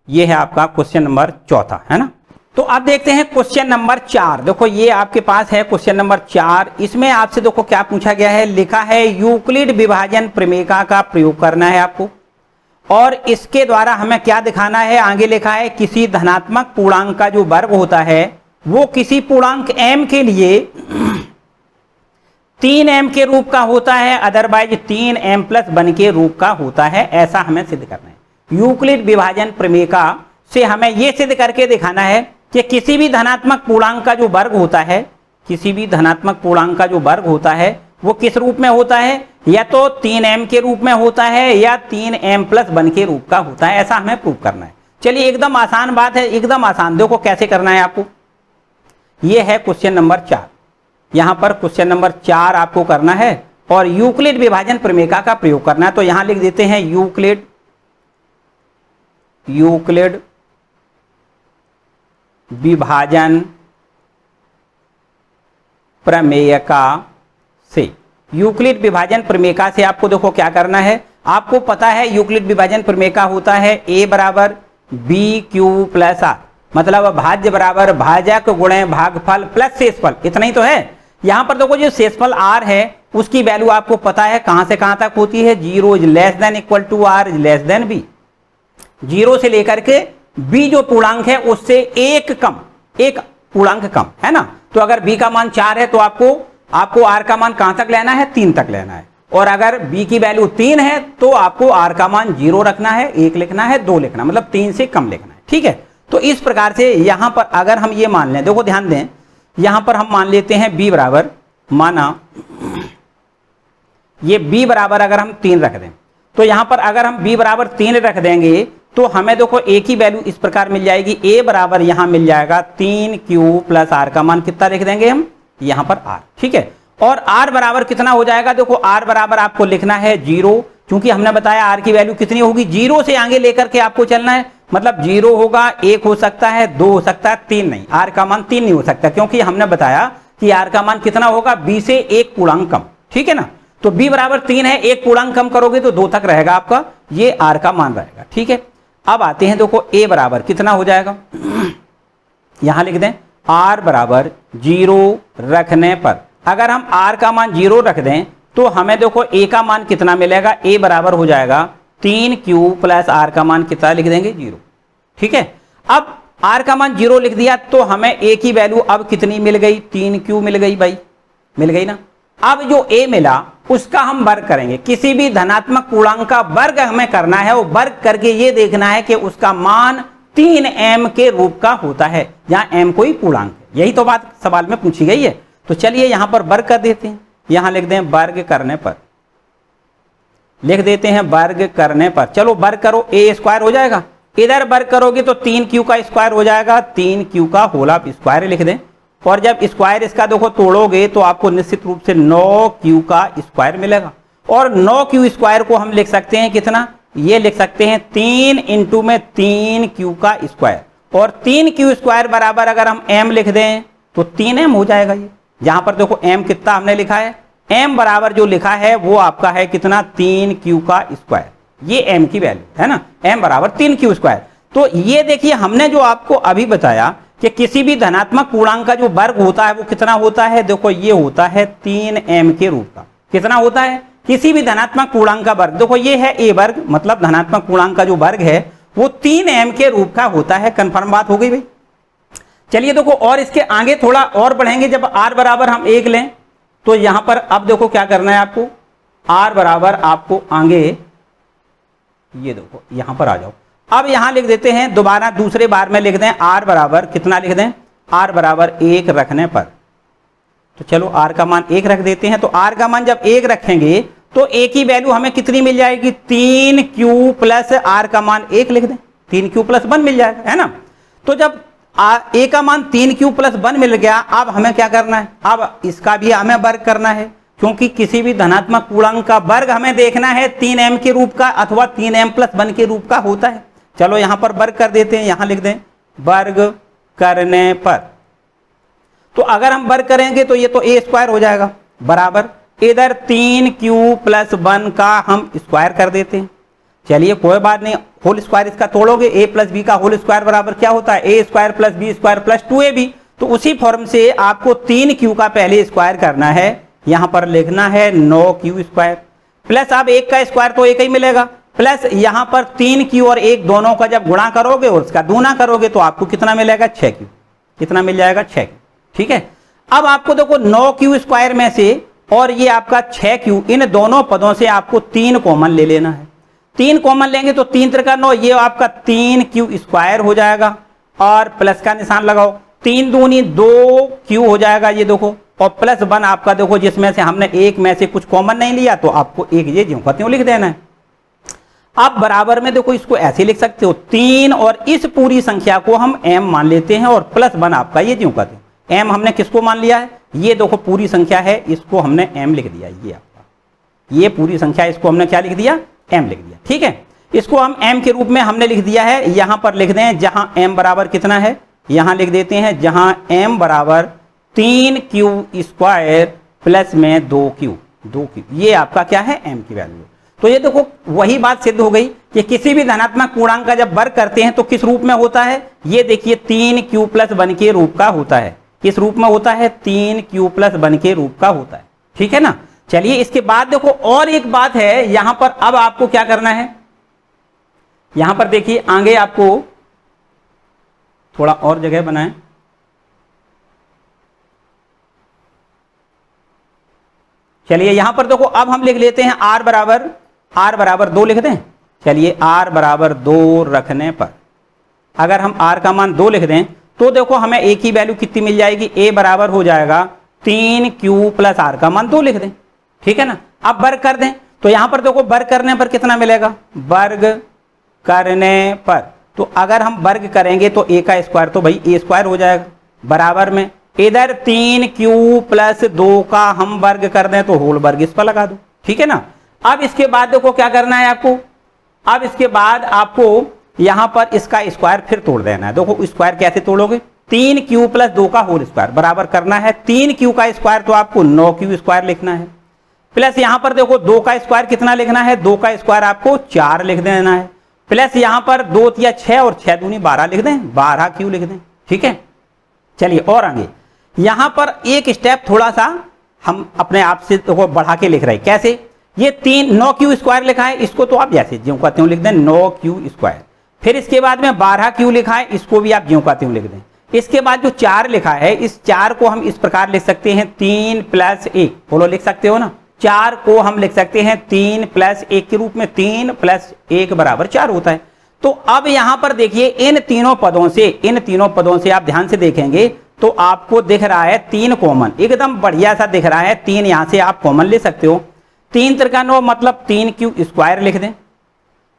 Speaker 1: ये है आपका क्वेश्चन नंबर चौथा, है ना? तो आप देखते हैं क्वेश्चन नंबर चार। देखो, ये आपके पास है क्वेश्चन नंबर चार। इसमें आपसे देखो क्या पूछा गया है? लिखा है, यूक्लिड विभाजन प्रमेका का प्रयोग करना है आपको। और इसके द्वारा हमें क्या दिखाना है? आगे लिखा है, किसी धनात्मक पूर्णांक का जो वर्ग होता है वो किसी पूर्णांक एम के लिए तीन एम के रूप का होता है अदरवाइज़ तीन एम प्लस वन के रूप का होता है, ऐसा हमें सिद्ध करना है। यूक्लिड विभाजन प्रमेका से हमें यह सिद्ध करके दिखाना है कि किसी भी धनात्मक पूर्णांक का जो वर्ग होता है, किसी भी धनात्मक पूर्णांक का जो वर्ग होता है, वो किस रूप में होता है? या तो तीन एम के रूप में होता है, या तीन एम प्लस वन के रूप का होता है, ऐसा हमें प्रूव करना है। चलिए, एकदम आसान बात है, एकदम आसान। देखो कैसे करना है आपको। ये है क्वेश्चन नंबर चार। यहाँ पर क्वेश्चन नंबर चार आपको करना है और यूक्लिड विभाजन प्रमेका का प्रयोग करना है। तो यहाँ लिख देते हैं यूक्लिड यूक्लिड विभाजन प्रमेयका से। यूक्लिड विभाजन प्रमेका से आपको देखो क्या करना है। आपको पता है यूक्लिड विभाजन प्रमेका होता है ए बराबर बी क्यू प्लस आर मतलब भाज्य बराबर भाजक गुणे भागफल प्लस शेषफल। इतना ही तो है। यहाँ पर देखो जो शेषफल आर है, उसकी वैल्यू आपको पता है कहाँ से कहाँ तक होती है। Zero is less than equal to r is less than b zero से लेकर के बी जो पूर्णांक है, उससे एक कम, एक पूर्णांक कम, है ना? तो अगर बी का मान चार है तो आपको आपको आर का मान कहाँ तक लेना है? तीन तक लेना है। और अगर बी की वैल्यू तीन है तो आपको आर का मान ज़ीरो रखना है, एक लिखना है, दो लिखना मतलब तीन से कम लिखना है। ठीक है? तो इस प्रकार से यहाँ पर अगर हम ये मान लें, देखो ध्यान दें, यहाँ पर हम मान लेते हैं बी बराबर माना ये बी बराबर अगर हम तीन रख दें तो यहाँ पर अगर हम बी बराबर तीन रख देंगे तो हमें देखो एक ही वैल्यू इस प्रकार मिल जाएगी ए बराबर यहाँ मिल जाएगा तीन क्यू प्लस आर का मान कितना लिख देंगे हम? यहाँ पर आर ठीक है? और आर बराबर कितना हो जाएगा? देखो आर बराबर आपको लिखना है ज़ीरो क्योंकि हमने बताया आर की वैल्यू कितनी होगी? ज़ीरो से आगे लेकर के आपको चलना है। मतलब ज़ीरो होगा, एक हो सकता है, दो हो सकता है, तीन नहीं। आर का मान तीन नहीं हो सकता, क्योंकि हमने बताया कि आर का मान कितना होगा? बी से एक पूर्णांक कम ठीक है ना? तो बी बराबर तीन है, एक पूर्णांक कम करोगे तो दो तक रहेगा आपका। ये आर का मान रहेगा। ठीक है? अब आते हैं, देखो ए बराबर कितना हो जाएगा? यहाँ लिख दें आर बराबर ज़ीरो रखने पर। अगर हम आर का मान ज़ीरो रख दें तो हमें देखो ए का मान कितना मिलेगा? ए बराबर हो जाएगा तीन क्यू प्लस आर का मान कितना लिख देंगे? ज़ीरो ठीक है? अब आर का मान ज़ीरो लिख दिया तो हमें ए की वैल्यू अब कितनी मिल गई? तीन क्यू मिल गई भाई। मिल गई ना? अब जो ए मिला, उसका हम वर्ग करेंगे। किसी भी धनात्मक पूर्णांक का वर्ग हमें करना है, वो वर्ग करके ये देखना है कि उसका मान तीन एम के रूप का होता है, जहाँ एम कोई पूर्णांक यही तो बात सवाल में पूछी गई है। तो चलिए यहाँ पर वर्ग कर देते हैं। यहाँ लिख दें वर्ग करने पर। लिख देते हैं वर्ग करने पर। चलो वर्ग करो ए स्क्वायर हो जाएगा। इधर वर्ग करोगे तो तीन क्यू का स्क्वायर हो जाएगा, तीन क्यू का होल आप स्क्वायर लिख दें। और जब स्क्वायर इसका देखो तोड़ोगे तो आपको निश्चित रूप से नौ क्यू का स्क्वायर मिलेगा। और नौ क्यू स्क्वायर को हम लिख सकते हैं कितना? ये लिख सकते हैं तीन इंटू में तीन क्यू का स्क्वायर और तीन क्यू स्क्वायर बराबर अगर हम एम लिख दें तो तीन एम हो जाएगा ये। जहाँ पर देखो एम कितना हमने लिखा है? एम बराबर जो लिखा है वो आपका है कितना? तीन क्यू का स्क्वायर ये एम की वैल्यू है ना? एम बराबर तीन क्यू स्क्वायर तो ये देखिए हमने जो आपको अभी बताया कि किसी भी धनात्मक पूर्णांक का जो वर्ग होता है वो कितना होता है? देखो ये होता है तीन एम के रूप का. कितना होता है? किसी भी धनात्मक पूर्णांक का वर्ग. देखो ये है ए वर्ग मतलब धनात्मक पूर्णांक का जो वर्ग है, वो तीन एम के रूप का होता है. कंफर्म बात हो गई भाई? चलिए देखो, और इसके आगे थोड़ा और बढ़ेंगे, जब आर बराबर हम एक लें तो यहाँ पर अब देखो क्या करना है आपको। आर बराबर आपको आगे, ये देखो, यहाँ पर आ जाओ। अब यहाँ लिख देते हैं, दोबारा दूसरे बार में लिख दें आर बराबर कितना लिख दें? आर बराबर एक रखने पर। तो चलो आर का मान एक रख देते हैं तो आर का मान जब एक रखेंगे तो एक की वैल्यू हमें कितनी मिल जाएगी? तीन क्यू प्लस आर का मान एक लिख दें। तीन क्यू प्लस वन मिल जाएगा, है ना? तो जब आ, ए का मान तीन क्यू प्लस वन मिल गया अब हमें क्या करना है? अब इसका भी हमें वर्ग करना है क्योंकि किसी भी धनात्मक पूर्णांक का वर्ग हमें देखना है तीन एम के रूप का अथवा तीन एम प्लस वन के रूप का होता है। चलो यहाँ पर वर्ग कर देते हैं यहाँ लिख दें वर्ग करने पर। तो अगर हम वर्ग करेंगे तो ये तो ए स्क्वायर हो जाएगा बराबर। इधर तीन क्यू प्लस वन का हम स्क्वायर कर देते हैं। चलिए, कोई बात नहीं होल स्क्वायर इसका तोड़ोगे ए प्लस बी का होल स्क्वायर बराबर क्या होता है? A square plus b square plus two a b तो उसी फॉर्म से आपको तीन क्यू का पहले स्क्वायर करना है। यहाँ पर लिखना है नौ क्यू स्क्वायर प्लस अब एक का स्क्वायर तो एक ही मिलेगा। प्लस यहाँ पर तीन क्यू और एक दोनों का जब गुणा करोगे और उसका दूना करोगे तो आपको कितना मिलेगा? छह क्यू कितना मिल जाएगा? छह क्यू ठीक है? अब आपको देखो नौ क्यू स्क्वायर में से और ये आपका छह क्यू इन दोनों पदों से आपको तीन कॉमन ले लेना है। तीन कॉमन लेंगे तो तीन त्रिका नौ, ये आपका तीन क्यू स्क्वायर हो जाएगा। और प्लस का निशान लगाओ। तीन दूनी दो क्यू हो जाएगा, ये देखो। और प्लस वन आपका देखो, जिसमें से हमने एक में से कुछ कॉमन नहीं लिया तो आपको एक ये ज्यों का लिख देना है। आप बराबर में देखो, इसको ऐसे लिख सकते हो। तीन और इस पूरी संख्या को हम एम मान लेते हैं, और प्लस वन आपका ये ज्यों का त्यों एम हमने किसको मान लिया है? ये देखो, पूरी संख्या है, इसको हमने एम लिख दिया, ये आपका। ये पूरी संख्या, इसको हमने क्या लिख दिया? एम लिख दिया। ठीक है? इसको हम एम के रूप में हमने लिख दिया है। यहाँ पर लिख दें, जहाँ एम बराबर कितना है? यहाँ लिख देते हैं, जहाँ एम बराबर तीन क्यू स्क्वायर प्लस में दो क्यू दो क्यू ये आपका क्या है? एम की वैल्यू तो ये देखो, वही बात सिद्ध हो गई कि किसी भी धनात्मक पूर्णांक का जब वर्ग करते हैं तो किस रूप में होता है? ये देखिए, तीन क्यू प्लस वन के रूप का होता है। किस रूप में होता है? तीन क्यू प्लस वन के रूप का होता है। ठीक है ना? चलिए, इसके बाद देखो, और एक बात है, यहाँ पर अब आपको क्या करना है? यहाँ पर देखिए, आगे आपको थोड़ा और जगह बनाएँ। चलिए, यहाँ पर देखो, अब हम लिख लेते हैं आर बराबर आर बराबर दो लिख दें। चलिए, आर बराबर दो रखने पर। अगर हम आर का मान दो लिख दें तो देखो, हमें एक ही वैल्यू कितनी मिल जाएगी? ए बराबर हो जाएगा तीन क्यू प्लस आर का मान दो लिख दें। ठीक है ना? अब वर्ग कर दें। तो यहाँ पर देखो वर्ग करने पर कितना मिलेगा? वर्ग करने पर। तो अगर हम वर्ग करेंगे तो ए का स्क्वायर तो भाई ए स्क्वायर हो जाएगा बराबर में। इधर तीन क्यू प्लस दो का हम वर्ग कर दें तो होल वर्ग इस पर लगा दो। ठीक है ना? अब इसके बाद देखो क्या करना है आपको? अब इसके बाद आपको यहाँ पर इसका स्क्वायर फिर तोड़ देना है। देखो स्क्वायर कैसे तोड़ोगे? तीन क्यू प्लस दो का होल स्क्वायर बराबर करना है। तीन क्यू का स्क्वायर तो आपको नौ क्यू स्क्वायर लिखना है। प्लस यहाँ पर देखो दो का स्क्वायर कितना लिखना है? दो का स्क्वायर आपको चार लिख देना है। प्लस यहाँ पर दो, या छह और छह दूनी बारह लिख दें। बारह क्यों लिख दें? ठीक है? चलिए और आगे। यहाँ पर एक स्टेप थोड़ा सा हम अपने आप से तो बढ़ा के लिख रहे हैं। कैसे? ये तीन, नौ क्यू स्क्वायर लिखा है, इसको तो आप जैसे ज्यो का त्यों लिख दें, नौ क्यू स्क्वायर। फिर इसके बाद में बारह क्यू लिखा है, इसको भी आप ज्यो का त्यों लिख दें। इसके बाद जो चार लिखा है, इस चार को हम इस प्रकार लिख सकते हैं, तीन प्लस एक। बोलो, लिख सकते हो ना? चार को हम लिख सकते हैं तीन प्लस एक के रूप में तीन प्लस एक बराबर चार होता है। तो अब यहाँ पर देखिए, इन तीनों पदों से, इन तीनों पदों से आप ध्यान से देखेंगे तो आपको दिख रहा है तीन कॉमन एकदम बढ़िया सा दिख रहा है तीन यहाँ से आप कॉमन ले सकते हो। तीन त्रिकानो मतलब तीन क्यू स्क्वायर लिख दें,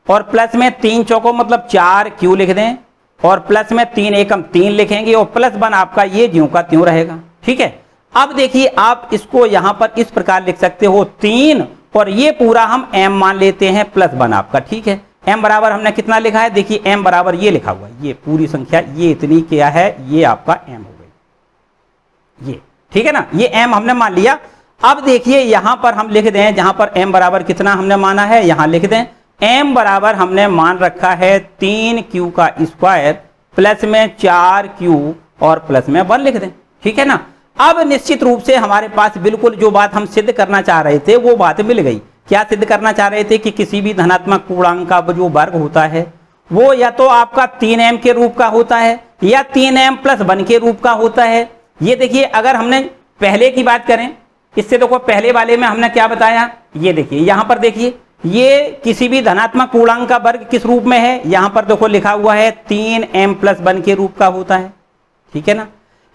Speaker 1: और प्लस में तीन चौको मतलब चार क्यू लिख दें, और प्लस में तीन एकम तीन लिखेंगे, और प्लस वन आपका ये ज्यो का त्यों रहेगा। ठीक है? अब देखिए आप इसको यहाँ पर इस प्रकार लिख सकते हो तीन, और ये पूरा हम एम मान लेते हैं प्लस वन आपका, ठीक है? एम बराबर हमने कितना लिखा है? देखिए एम बराबर ये लिखा हुआ है, ये पूरी संख्या, ये इतनी क्या है? ये आपका एम हो गई, ये, ठीक है ना? ये एम हमने मान लिया। अब देखिए यहाँ पर हम लिख दें, जहाँ पर एम बराबर कितना हमने माना है, यहाँ लिख दें एम बराबर हमने मान रखा है तीन क्यू का स्क्वायर प्लस में चार क्यू और प्लस में वन लिख दें, ठीक है ना? अब निश्चित रूप से हमारे पास बिल्कुल जो बात हम सिद्ध करना चाह रहे थे, वो बात मिल गई। क्या सिद्ध करना चाह रहे थे कि किसी भी धनात्मक पूर्णांक का जो वर्ग होता है, वो या तो आपका तीन एम के रूप का होता है, या तीन एम प्लस वन के रूप का होता है। ये देखिए, अगर हमने पहले की बात करें, इससे देखो, पहले वाले में हमने क्या बताया? ये देखिए, यहाँ पर देखिए, ये किसी भी धनात्मक पूर्णांक का वर्ग किस रूप में है? यहाँ पर देखो, लिखा हुआ है तीन एम प्लस वन के रूप का होता है। ठीक है ना?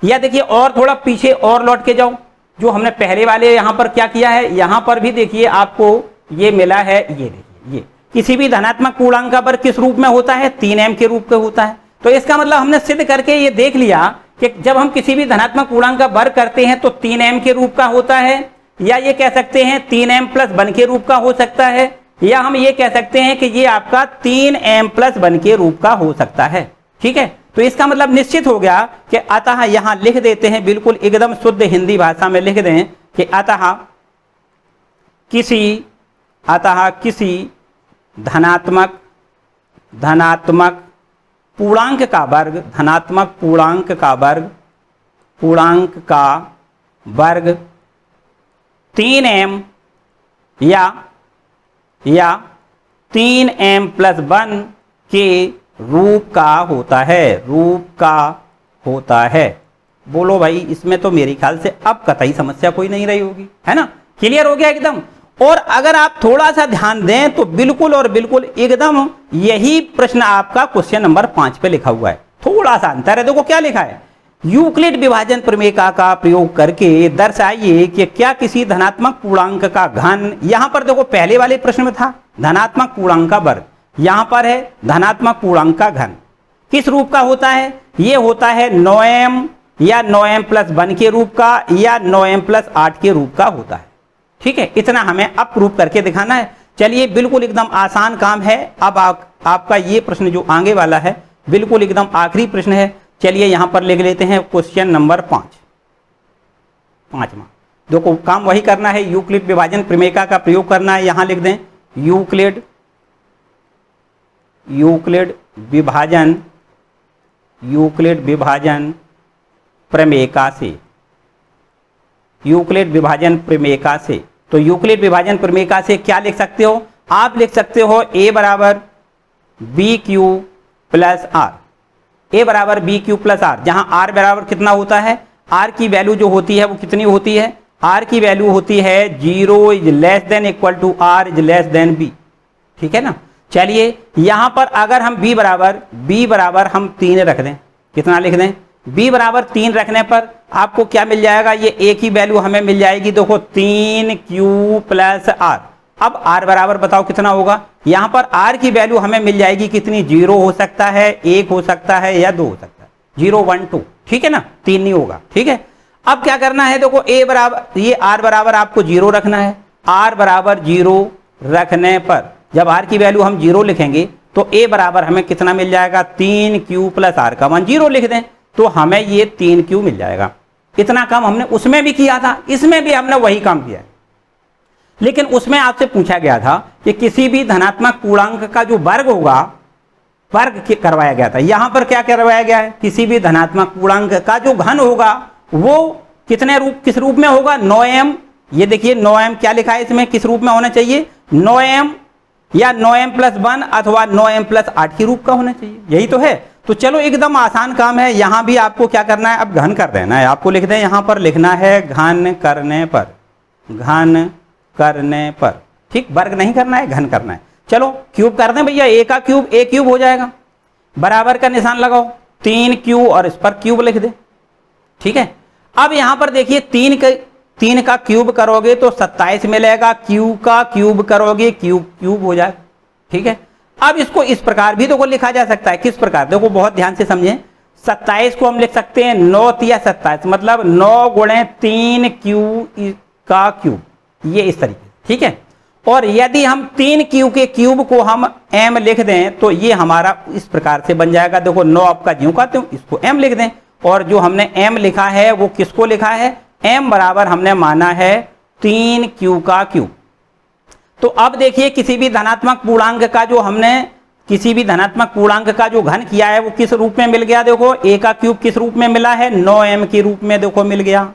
Speaker 1: या देखिए और थोड़ा पीछे और लौट के जाओ जो हमने पहले वाले यहाँ पर क्या किया है, यहाँ पर भी देखिए आपको ये मिला है, ये देखिए, ये। किसी भी धनात्मक पूर्णांक का वर्ग किस रूप में होता है? तीन एम के रूप में होता है। तो इसका मतलब हमने सिद्ध करके ये देख लिया कि जब हम किसी भी धनात्मक पूर्णांक का वर्ग करते हैं तो तीन एम के रूप का होता है, या ये कह सकते हैं तीन एम प्लस वन के रूप का हो सकता है, या हम ये कह सकते हैं कि ये आपका तीन एम प्लस वन के रूप का हो सकता है। ठीक है? तो इसका मतलब निश्चित हो गया कि अतः यहाँ लिख देते हैं, बिल्कुल एकदम शुद्ध हिंदी भाषा में लिख दें कि अतः किसी अतः किसी धनात्मक धनात्मक पूर्णांक का वर्ग, धनात्मक पूर्णांक का वर्ग, पूर्णांक का वर्ग तीन एम या या तीन एम प्लस वन के रूप का होता है, रूप का होता है। बोलो भाई, इसमें तो मेरे ख्याल से अब कतई समस्या कोई नहीं रही होगी, है ना? क्लियर हो गया एकदम? और अगर आप थोड़ा सा ध्यान दें तो बिल्कुल और बिल्कुल एकदम यही प्रश्न आपका क्वेश्चन नंबर पाँच पे लिखा हुआ है। थोड़ा सा अंतर है, देखो क्या लिखा है। यूक्लिड विभाजन प्रमेयिका का प्रयोग करके दर्शाइए कि क्या किसी धनात्मक पूर्णांक का घन, यहाँ पर देखो पहले वाले प्रश्न में था, धनात्मक पूर्णांक का वर्ग। यहाँ पर है धनात्मक पूर्णांक का घन। किस रूप का होता है? ये होता है नौ एम या नौ एम प्लस वन के रूप का या नौ एम प्लस आठ के रूप का होता है। ठीक है इतना हमें अब प्रूफ करके दिखाना है। चलिए बिल्कुल एकदम आसान काम है। अब आप, आपका ये प्रश्न जो आगे वाला है बिल्कुल एकदम आखिरी प्रश्न है। चलिए यहाँ पर लिख लेते हैं क्वेश्चन नंबर पाँच। पांचवा। देखो काम वही करना है। यूक्लिड विभाजन प्रमेयिका का प्रयोग करना है। यहाँ लिख दें यूक्लिड यूक्लिड विभाजन यूक्लिड विभाजन प्रमेयिका से यूक्लिड विभाजन प्रमेयिका से तो यूक्लिड विभाजन प्रमेका से क्या लिख सकते हो? आप लिख सकते हो ए बराबर b q plus r a बराबर बी क्यू प्लस आर जहाँ आर बराबर कितना होता है? आर की वैल्यू जो होती है वो कितनी होती है? आर की वैल्यू होती है zero is less than equal to r is less than b ठीक है ना? चलिए, यहाँ पर अगर हम बी बराबर बी बराबर हम तीन रख दें। कितना लिख दें? बी बराबर तीन रखने पर आपको क्या मिल जाएगा? ये एक ही वैल्यू हमें मिल जाएगी। देखो, तीन क्यू प्लस आर अब आर बराबर बताओ कितना होगा? यहाँ पर आर की वैल्यू हमें मिल जाएगी कितनी? ज़ीरो हो सकता है, एक हो सकता है या दो हो सकता है। ज़ीरो, वन टू ठीक है ना? तीन नहीं होगा। ठीक है? अब क्या करना है? देखो ए बराबर, ये आर बराबर आपको ज़ीरो रखना है। आर बराबर ज़ीरो रखने पर। जब आर की वैल्यू हम ज़ीरो लिखेंगे तो ए बराबर हमें कितना मिल जाएगा? तीन क्यू प्लस आर का वन ज़ीरो लिख दें तो हमें ये तीन क्यू मिल जाएगा। इतना काम हमने उसमें भी किया था, इसमें भी हमने वही काम किया है। लेकिन उसमें आपसे पूछा गया था कि किसी भी धनात्मक पूर्णांक का जो वर्ग होगा, वर्ग करवाया गया था। यहाँ पर क्या करवाया गया है? किसी भी धनात्मक पूर्णांक का जो घन होगा, वो कितने रूप, किस रूप में होगा? नौ एम ये देखिए, नौ एम क्या लिखा है इसमें? किस रूप में होना चाहिए? नौ एम या एम प्लस वन अथवा नौ एम प्लस आठ के रूप का होना चाहिए। यही तो है। तो चलो, एकदम आसान काम है। यहाँ भी आपको क्या करना है? अब घन कर देना है। आपको लिख दें, यहाँ पर लिखना है घन करने पर। घन करने पर। ठीक, वर्ग नहीं करना है, घन करना है। चलो, क्यूब कर दें भैया। ए का क्यूब ए क्यूब हो जाएगा। बराबर का निशान लगाओ। तीन क्यू और इस पर क्यूब लिख दे। ठीक है? अब यहाँ पर देखिए, तीन तीन का क्यूब करोगे तो सत्ताईस मिलेगा, क्यू का क्यूब करोगे क्यूब क्यूब हो जाए। ठीक है? अब इसको इस प्रकार भी देखो लिखा जा सकता है। किस प्रकार? देखो, बहुत ध्यान से समझें। सत्ताईस को हम लिख सकते हैं, नौ तिया सत्ताईस। मतलब नौ गुणे तीन क्यू का क्यूब। ये इस तरीके। ठीक है? और यदि हम तीन क्यू के क्यूब को हम एम लिख दें तो ये हमारा इस प्रकार से बन जाएगा। देखो, नौ आपका ज्यू का त्यों, इसको एम लिख दें। और जो हमने एम लिखा है, वो किसको लिखा है? एम बराबर हमने माना है तीन क्यू का क्यूब तो अब देखिए किसी भी धनात्मक पूर्णांक का जो हमने, किसी भी धनात्मक पूर्णांक का जो घन किया है वो किस रूप में मिल गया? देखो ए का क्यूब किस रूप में मिला है? नौ एम के रूप में देखो मिल गया।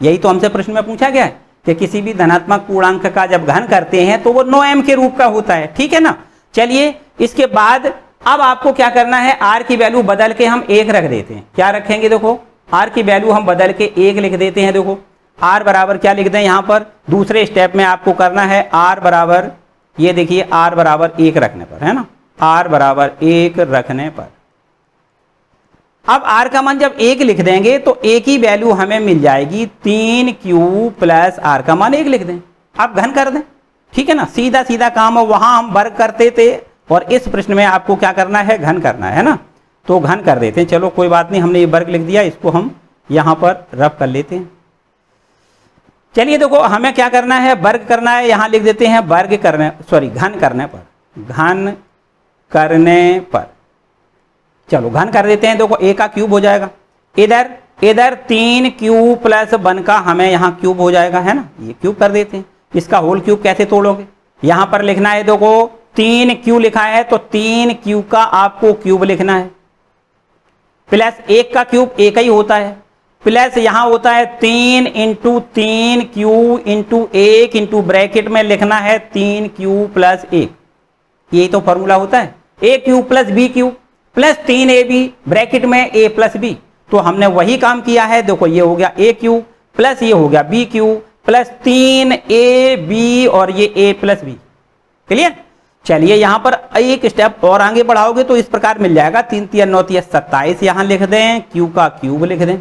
Speaker 1: यही तो हमसे प्रश्न में पूछा गया है कि किसी भी धनात्मक पूर्णांक का जब घन करते हैं तो वो नौ एम के रूप का होता है। ठीक है ना? चलिए, इसके बाद अब आपको क्या करना है? आर की वैल्यू बदल के हम एक रख देते हैं। क्या रखेंगे देखो? आर की वैल्यू हम बदल के एक लिख देते हैं, देखो। आर बराबर क्या लिख दें? यहाँ पर दूसरे स्टेप में आपको करना है आर बराबर, ये देखिए आर बराबर एक रखने पर, है ना? आर बराबर एक रखने पर। अब आर का मान जब एक लिख देंगे तो एक ही वैल्यू हमें मिल जाएगी तीन क्यू प्लस आर का मान एक लिख दें। आप घन कर दें, ठीक है ना? सीधा सीधा काम हो वहाँ हम वर्ग करते थे, और इस प्रश्न में आपको क्या करना है? घन करना है ना? तो घन कर देते हैं। चलो, कोई बात नहीं, हमने ये वर्ग लिख दिया, इसको हम यहाँ पर रफ कर लेते हैं। चलिए देखो, हमें क्या करना है? वर्ग करना है, यहाँ लिख देते हैं, वर्ग करने सॉरी घन करने पर। घन करने पर। चलो, घन कर देते हैं, देखो ए का क्यूब हो जाएगा। इधर इधर तीन क्यूब प्लस वन का हमें यहाँ क्यूब हो जाएगा, है ना? ये क्यूब कर देते हैं। इसका होल क्यूब कैसे तोड़ोगे? यहाँ पर लिखना है, देखो, तीन क्यू लिखा है तो तीन क्यू का आपको क्यूब लिखना है। प्लस एक का क्यूब एक ही होता है। प्लस यहाँ होता है तीन इंटू तीन क्यू इंटू एक इंटू ब्रैकेट में लिखना है तीन क्यू प्लस एक। यही तो फॉर्मूला होता है। A cube plus b cube plus तीन ए बी ब्रैकेट में ए प्लस बी। तो हमने वही काम किया है। देखो ये हो गया ए क्यू प्लस ये हो गया बी क्यू प्लस तीन ए बी और ये ए प्लस बी। क्लियर? चलिए यहाँ पर एक स्टेप और आगे बढ़ाओगे तो इस प्रकार मिल जाएगा। तीन तीन, नौ, तीन, सत्ताईस यहाँ लिख दें। क्यू का क्यूब लिख दें।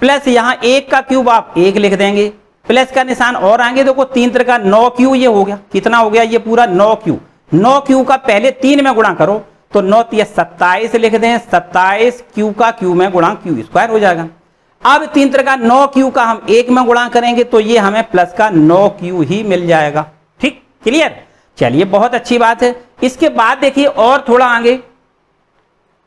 Speaker 1: प्लस यहाँ एक का क्यूब आप एक लिख देंगे। प्लस का निशान और आएँगे देखो, तीन तरह का नौ क्यू ये हो गया। कितना हो गया? ये पूरा नौ क्यू नौ क्यू का पहले तीन में गुणा करो। तो नौ, तीन, सत्ताईस लिख दें। सत्ताईस क्यू का क्यू में गुणा क्यू स्क्वायर हो जाएगा। अब तीन तरह का नौ क्यू का हम एक में गुणा करेंगे तो ये हमें प्लस का नौ क्यू ही मिल जाएगा। ठीक? क्लियर चलिए, बहुत अच्छी बात है। इसके बाद देखिए, और थोड़ा आगे।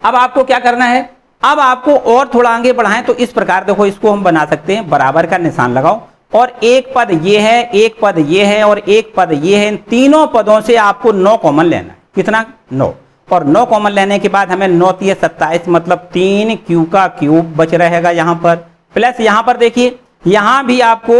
Speaker 1: अब आपको क्या करना है? अब आपको और थोड़ा आगे बढ़ाएँ तो इस प्रकार देखो, इसको हम बना सकते हैं। बराबर का निशान लगाओ। और एक पद ये है, एक पद ये है, और एक पद ये है। इन तीनों पदों से आपको नौ कॉमन लेना है। कितना? नौ। और नौ कॉमन लेने के बाद हमें नौ तीय सत्ताईस मतलब तीन क्यू का क्यूब बच रहेगा यहाँ पर। प्लस यहाँ पर देखिए, यहाँ भी आपको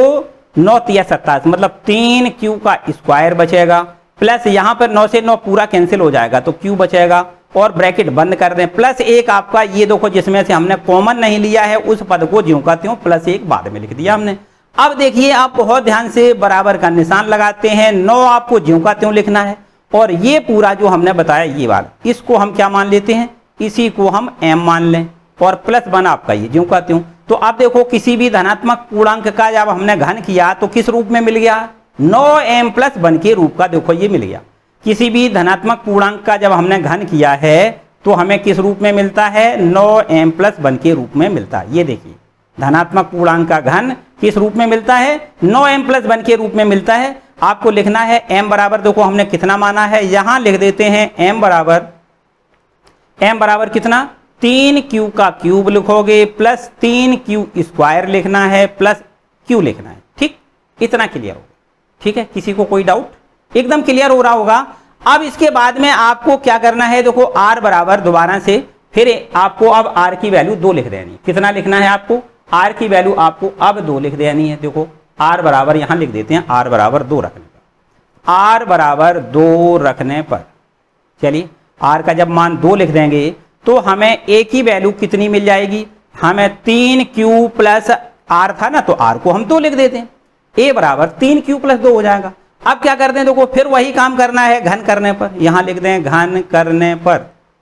Speaker 1: नौ तीय सत्ताईस मतलब तीन क्यू का स्क्वायर बचेगा। प्लस यहाँ पर नौ से नौ पूरा कैंसिल हो जाएगा तो क्यू बचेगा? और ब्रैकेट बंद कर दें। प्लस एक आपका, ये देखो जिसमें से हमने कॉमन नहीं लिया है, उस पद को ज्यों का त्यों प्लस एक बाद में लिख दिया हमने। अब देखिए, आप बहुत ध्यान से बराबर का निशान लगाते हैं। नौ आपको ज्यों का त्यों लिखना है। और ये पूरा जो हमने बताया, ये बात इसको हम क्या मान लेते हैं? इसी को हम एम मान लें। और प्लस वन आपका ये ज्यों का त्यों। तो आप देखो, किसी भी धनात्मक पूर्णांक का जब हमने घन किया तो किस रूप में मिल गया? नौ एम प्लस वन के रूप का देखो, ये मिल गया। किसी भी धनात्मक पूर्णांक का जब हमने घन किया है तो हमें किस रूप में मिलता है? नौ एम प्लस वन के रूप में मिलता है। ये देखिए, धनात्मक पूर्णांक का घन किस रूप में मिलता है? नौ एम प्लस वन के रूप में मिलता है। आपको लिखना है एम बराबर, देखो हमने कितना माना है, यहाँ लिख देते हैं एम बराबर। एम बराबर कितना? तीन क्यू का क्यूब लिखोगे प्लस तीन क्यू स्क्वायर लिखना है प्लस क्यू लिखना है। ठीक? इतना क्लियर होगा ठीक है? किसी को कोई डाउट एकदम क्लियर हो रहा होगा। अब इसके बाद में आपको क्या करना है? देखो आर बराबर दोबारा से, फिर आपको अब आर की वैल्यू दो लिख देनी कितना लिखना है आपको? आर की वैल्यू आपको अब दो लिख देनी है। देखो आर बराबर यहाँ लिख देते हैं आर बराबर दो रखने पर। आर बराबर दो रखने पर। चलिए आर का जब मान दो लिख देंगे तो हमें ए की वैल्यू कितनी मिल जाएगी? हमें तीन क्यू प्लस आर था ना तो आर को हम दो लिख देते हैं। ए बराबर तीन क्यू प्लस दो हो जाएगा। अब क्या करते हैं देखो, फिर वही काम करना है, घन करने पर। यहाँ लिख दें, घन करने पर।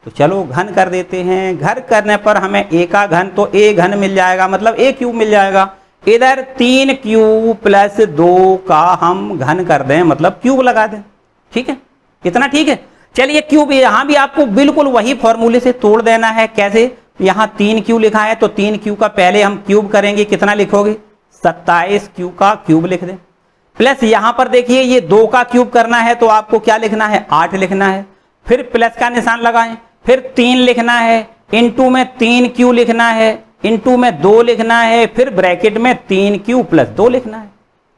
Speaker 1: तो चलो, घन कर देते हैं। घर करने पर हमें ए का घन तो ए घन मिल जाएगा। मतलब ए क्यूब मिल जाएगा। इधर तीन क्यूब प्लस दो का हम घन कर दें। मतलब क्यूब लगा दें। ठीक है? इतना ठीक है? चलिए क्यूब यहाँ भी आपको बिल्कुल वही फॉर्मूले से तोड़ देना है। कैसे? यहाँ तीन क्यू लिखा है तो तीन क्यू का पहले हम क्यूब करेंगे। कितना लिखोगे? सत्ताईस क्यू का क्यूब लिख दें। प्लस यहाँ पर देखिए, ये दो का क्यूब करना है तो आपको क्या लिखना है? आठ लिखना है। फिर प्लस का निशान लगाएँ। फिर तीन लिखना है। इंटू में तीन क्यू लिखना है। इंटू में दो लिखना है। फिर ब्रैकेट में तीन क्यू प्लस दो लिखना है।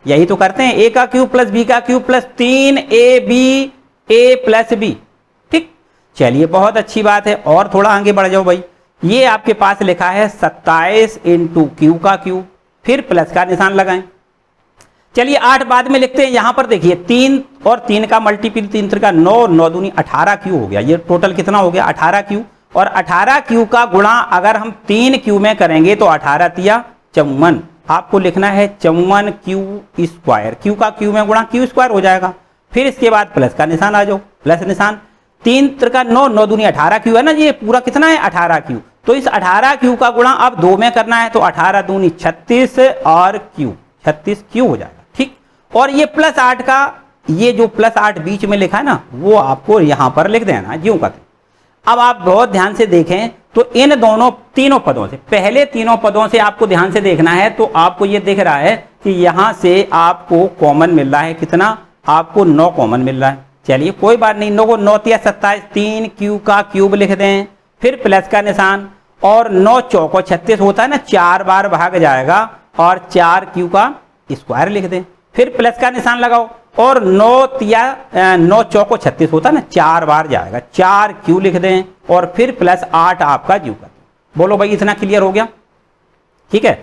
Speaker 1: यही तो करते हैं। ए का क्यूब प्लस बी का क्यूब प्लस तीन a b a plus b ठीक? चलिए, बहुत अच्छी बात है। और थोड़ा आगे बढ़ जाओ भाई। ये आपके पास लिखा है सत्ताईस इंटू क्यू का क्यूब फिर प्लस का निशान लगाएँ। चलिए आठ बाद में लिखते हैं। यहाँ पर देखिए, तीन और तीन का मल्टीपल तीन का नौ नौ दूनी अठारह क्यू हो गया। ये टोटल कितना हो गया? अठारह क्यू और अठारह क्यू का गुणा अगर हम तीन क्यू में करेंगे तो अठारह तिया चौवन। आपको लिखना है चौवन क्यू स्क्वायर क्यू का क्यू में गुणा क्यू स्क्वायर हो जाएगा। फिर इसके बाद प्लस का निशान आ जाओ। प्लस निशान। तीन का नौ नौ दूनी अठारह क्यू है ना ये पूरा कितना है? अठारह क्यू तो इस अठारह क्यू का गुणा अब दो में करना है तो अठारह दूनी छत्तीस और क्यू छत्तीस क्यू हो जाएगा, ठीक? और ये प्लस आठ का, ये जो प्लस आठ बीच में लिखा है ना, वो आपको यहाँ पर लिख देना ज्यों का अब आप बहुत ध्यान से देखें तो इन दोनों, तीनों पदों से, पहले तीनों पदों से आपको ध्यान से देखना है तो आपको ये दिख रहा है कि यहाँ से आपको कॉमन मिल रहा है कितना? आपको नौ कॉमन मिल रहा है। चलिए, कोई बात नहीं, नौ को नौ तिया सत्ताईस, तीन क्यू का क्यूब लिख दें। फिर प्लस का निशान और नौ चौको छत्तीस होता है ना, चार बार भाग जाएगा और चार क्यू का स्क्वायर लिख दें। फिर प्लस का निशान लगाओ और नौ तिया नौ चौको छत्तीस होता है ना, चार बार जाएगा। चार क्यू लिख दें और फिर प्लस आठ आपका जू कर बोलो भाई, इतना क्लियर हो गया? ठीक है?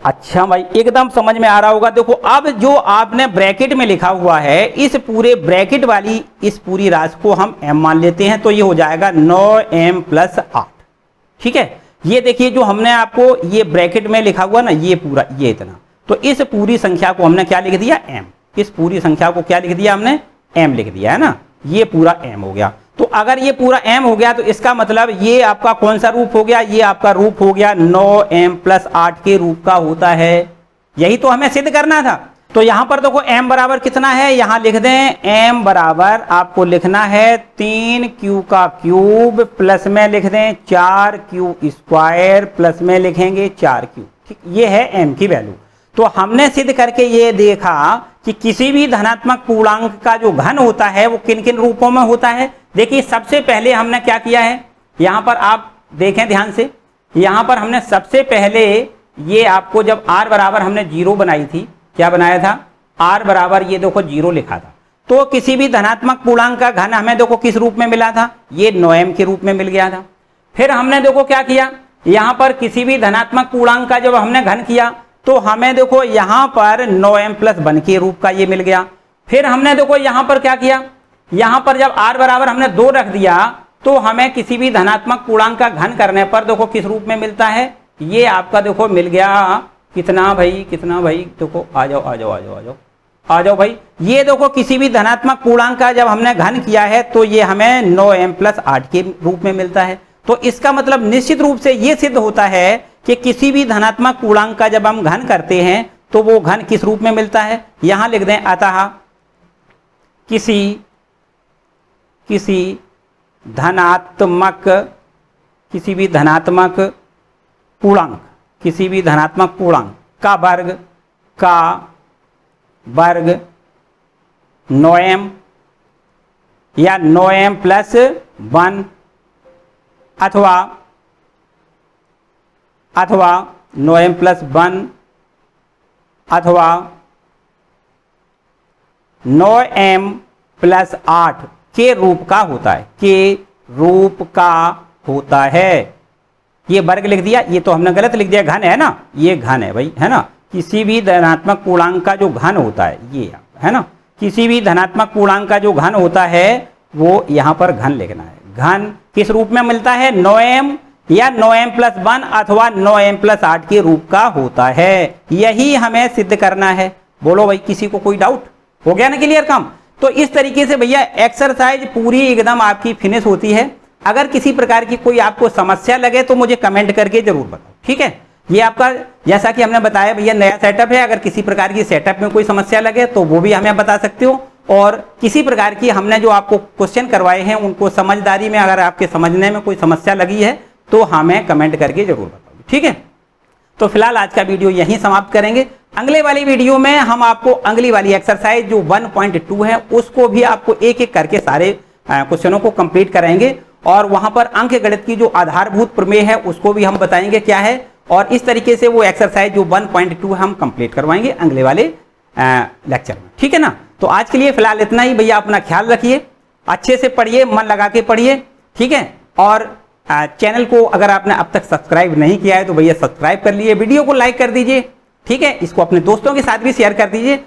Speaker 1: अच्छा भाई, एकदम समझ में आ रहा होगा। देखो, अब जो आपने ब्रैकेट में लिखा हुआ है, इस पूरे ब्रैकेट वाली, इस पूरी राशि को हम एम मान लेते हैं तो ये हो जाएगा नौ एम प्लस आठ। ठीक है? ये देखिए, जो हमने आपको ये ब्रैकेट में लिखा हुआ ना, ये पूरा, ये इतना। तो इस पूरी संख्या को हमने क्या लिख दिया? एम इस पूरी संख्या को क्या लिख दिया हमने? एम लिख दिया, है ना? ये पूरा एम हो गया। तो अगर ये पूरा एम हो गया तो इसका मतलब ये आपका कौन सा रूप हो गया? ये आपका रूप हो गया नौ एम प्लस आठ के रूप का होता है। यही तो हमें सिद्ध करना था। तो यहाँ पर देखो m बराबर कितना है? यहाँ लिख दें, m बराबर आपको लिखना है तीन क्यू का क्यूब प्लस में लिख दें, चार क्यू स्क्वायर प्लस में लिखेंगे चार क्यू ठीक, ये है m की वैल्यू तो हमने सिद्ध करके ये देखा कि किसी भी धनात्मक पूर्णांक का जो घन होता है, वो किन किन रूपों में होता है? देखिए, सबसे पहले हमने क्या किया है? यहाँ पर आप देखें ध्यान से। यहाँ पर हमने सबसे पहले ये आपको जब r बराबर हमने ज़ीरो बनाई थी, क्या बनाया था? r बराबर ये देखो ज़ीरो लिखा था। तो किसी भी धनात्मक पूर्णांक का घन हमें देखो किस रूप में मिला था? ये नोएम के रूप में मिल गया था। फिर हमने देखो क्या किया? यहाँ पर किसी भी धनात्मक पूर्णांक का जब हमने घन किया तो हमें देखो यहाँ पर नौ एम प्लस वन के रूप का ये मिल गया। फिर हमने देखो यहाँ पर क्या किया? यहाँ पर जब आर बराबर हमने दो रख दिया तो हमें किसी भी धनात्मक पूर्णांक का घन करने पर देखो किस रूप में मिलता है? ये आपका देखो मिल गया। कितना भाई कितना भाई? देखो, आ जाओ आ जाओ आ जाओ आ जाओ। आ जाओ भाई। ये देखो किसी भी धनात्मक पूर्णांक का जब हमने घन किया है तो ये हमें नौ एम प्लस आठ के रूप में मिलता है। तो इसका मतलब निश्चित रूप से ये सिद्ध होता है कि किसी भी धनात्मक पूर्णांक का जब हम घन करते हैं तो वो घन किस रूप में मिलता है? यहाँ लिख दें, अतः किसी किसी धनात्मक, किसी भी धनात्मक पूर्णांक, किसी भी धनात्मक पूर्णांक का वर्ग का वर्ग नौ एम या नौ एम प्लस वन अथवा अथवा नो एम प्लस वन अथवा नो एम प्लस आठ के रूप का होता है, के रूप का होता है। ये वर्ग लिख दिया, ये तो हमने गलत लिख दिया, घन है ना? ये घन है भाई, है ना? किसी भी धनात्मक पूर्णांक का जो घन होता है, ये है ना? किसी भी धनात्मक पूर्णांक का जो घन होता है, वो यहाँ पर घन लिखना है। घन किस रूप में मिलता है? नो एम या नो एम प्लस वन अथवा नो एम प्लस आठ के रूप का होता है। यही हमें सिद्ध करना है। बोलो भाई, किसी को कोई डाउट हो गया ना क्लियर काम? तो इस तरीके से भैया एक्सरसाइज पूरी एकदम आपकी फिनिश होती है। अगर किसी प्रकार की कोई आपको समस्या लगे तो मुझे कमेंट करके ज़रूर बताओ, ठीक है? ये आपका, जैसा कि हमने बताया भैया नया सेटअप है, अगर किसी प्रकार की सेटअप में कोई समस्या लगे तो वो भी हमें बता सकते हो। और किसी प्रकार की हमने जो आपको क्वेश्चन करवाए हैं, उनको समझदारी में अगर आपके समझने में कोई समस्या लगी है तो हमें कमेंट करके ज़रूर बताओ, ठीक है? तो फ़िलहाल आज का वीडियो यहीं समाप्त करेंगे। अगले वाली वीडियो में हम आपको अगली वाली एक्सरसाइज जो 1.2 है, उसको भी आपको एक एक करके सारे क्वेश्चनों को कंप्लीट कराएँगे और वहाँ पर अंक गणित की जो आधारभूत प्रमेय है, उसको भी हम बताएँगे क्या है और इस तरीके से वो एक्सरसाइज जो 1.2 हम कंप्लीट करवाएँगे अगले वाले लेक्चर में। ठीक है ना? तो आज के लिए फ़िलहाल इतना ही। भैया, अपना ख्याल रखिए, अच्छे से पढ़िए, मन लगा के पढ़िए, ठीक है? और चैनल को अगर आपने अब तक सब्सक्राइब नहीं किया है तो भैया सब्सक्राइब कर लिए वीडियो को लाइक कर दीजिए ठीक है? इसको अपने दोस्तों के साथ भी शेयर कर दीजिए।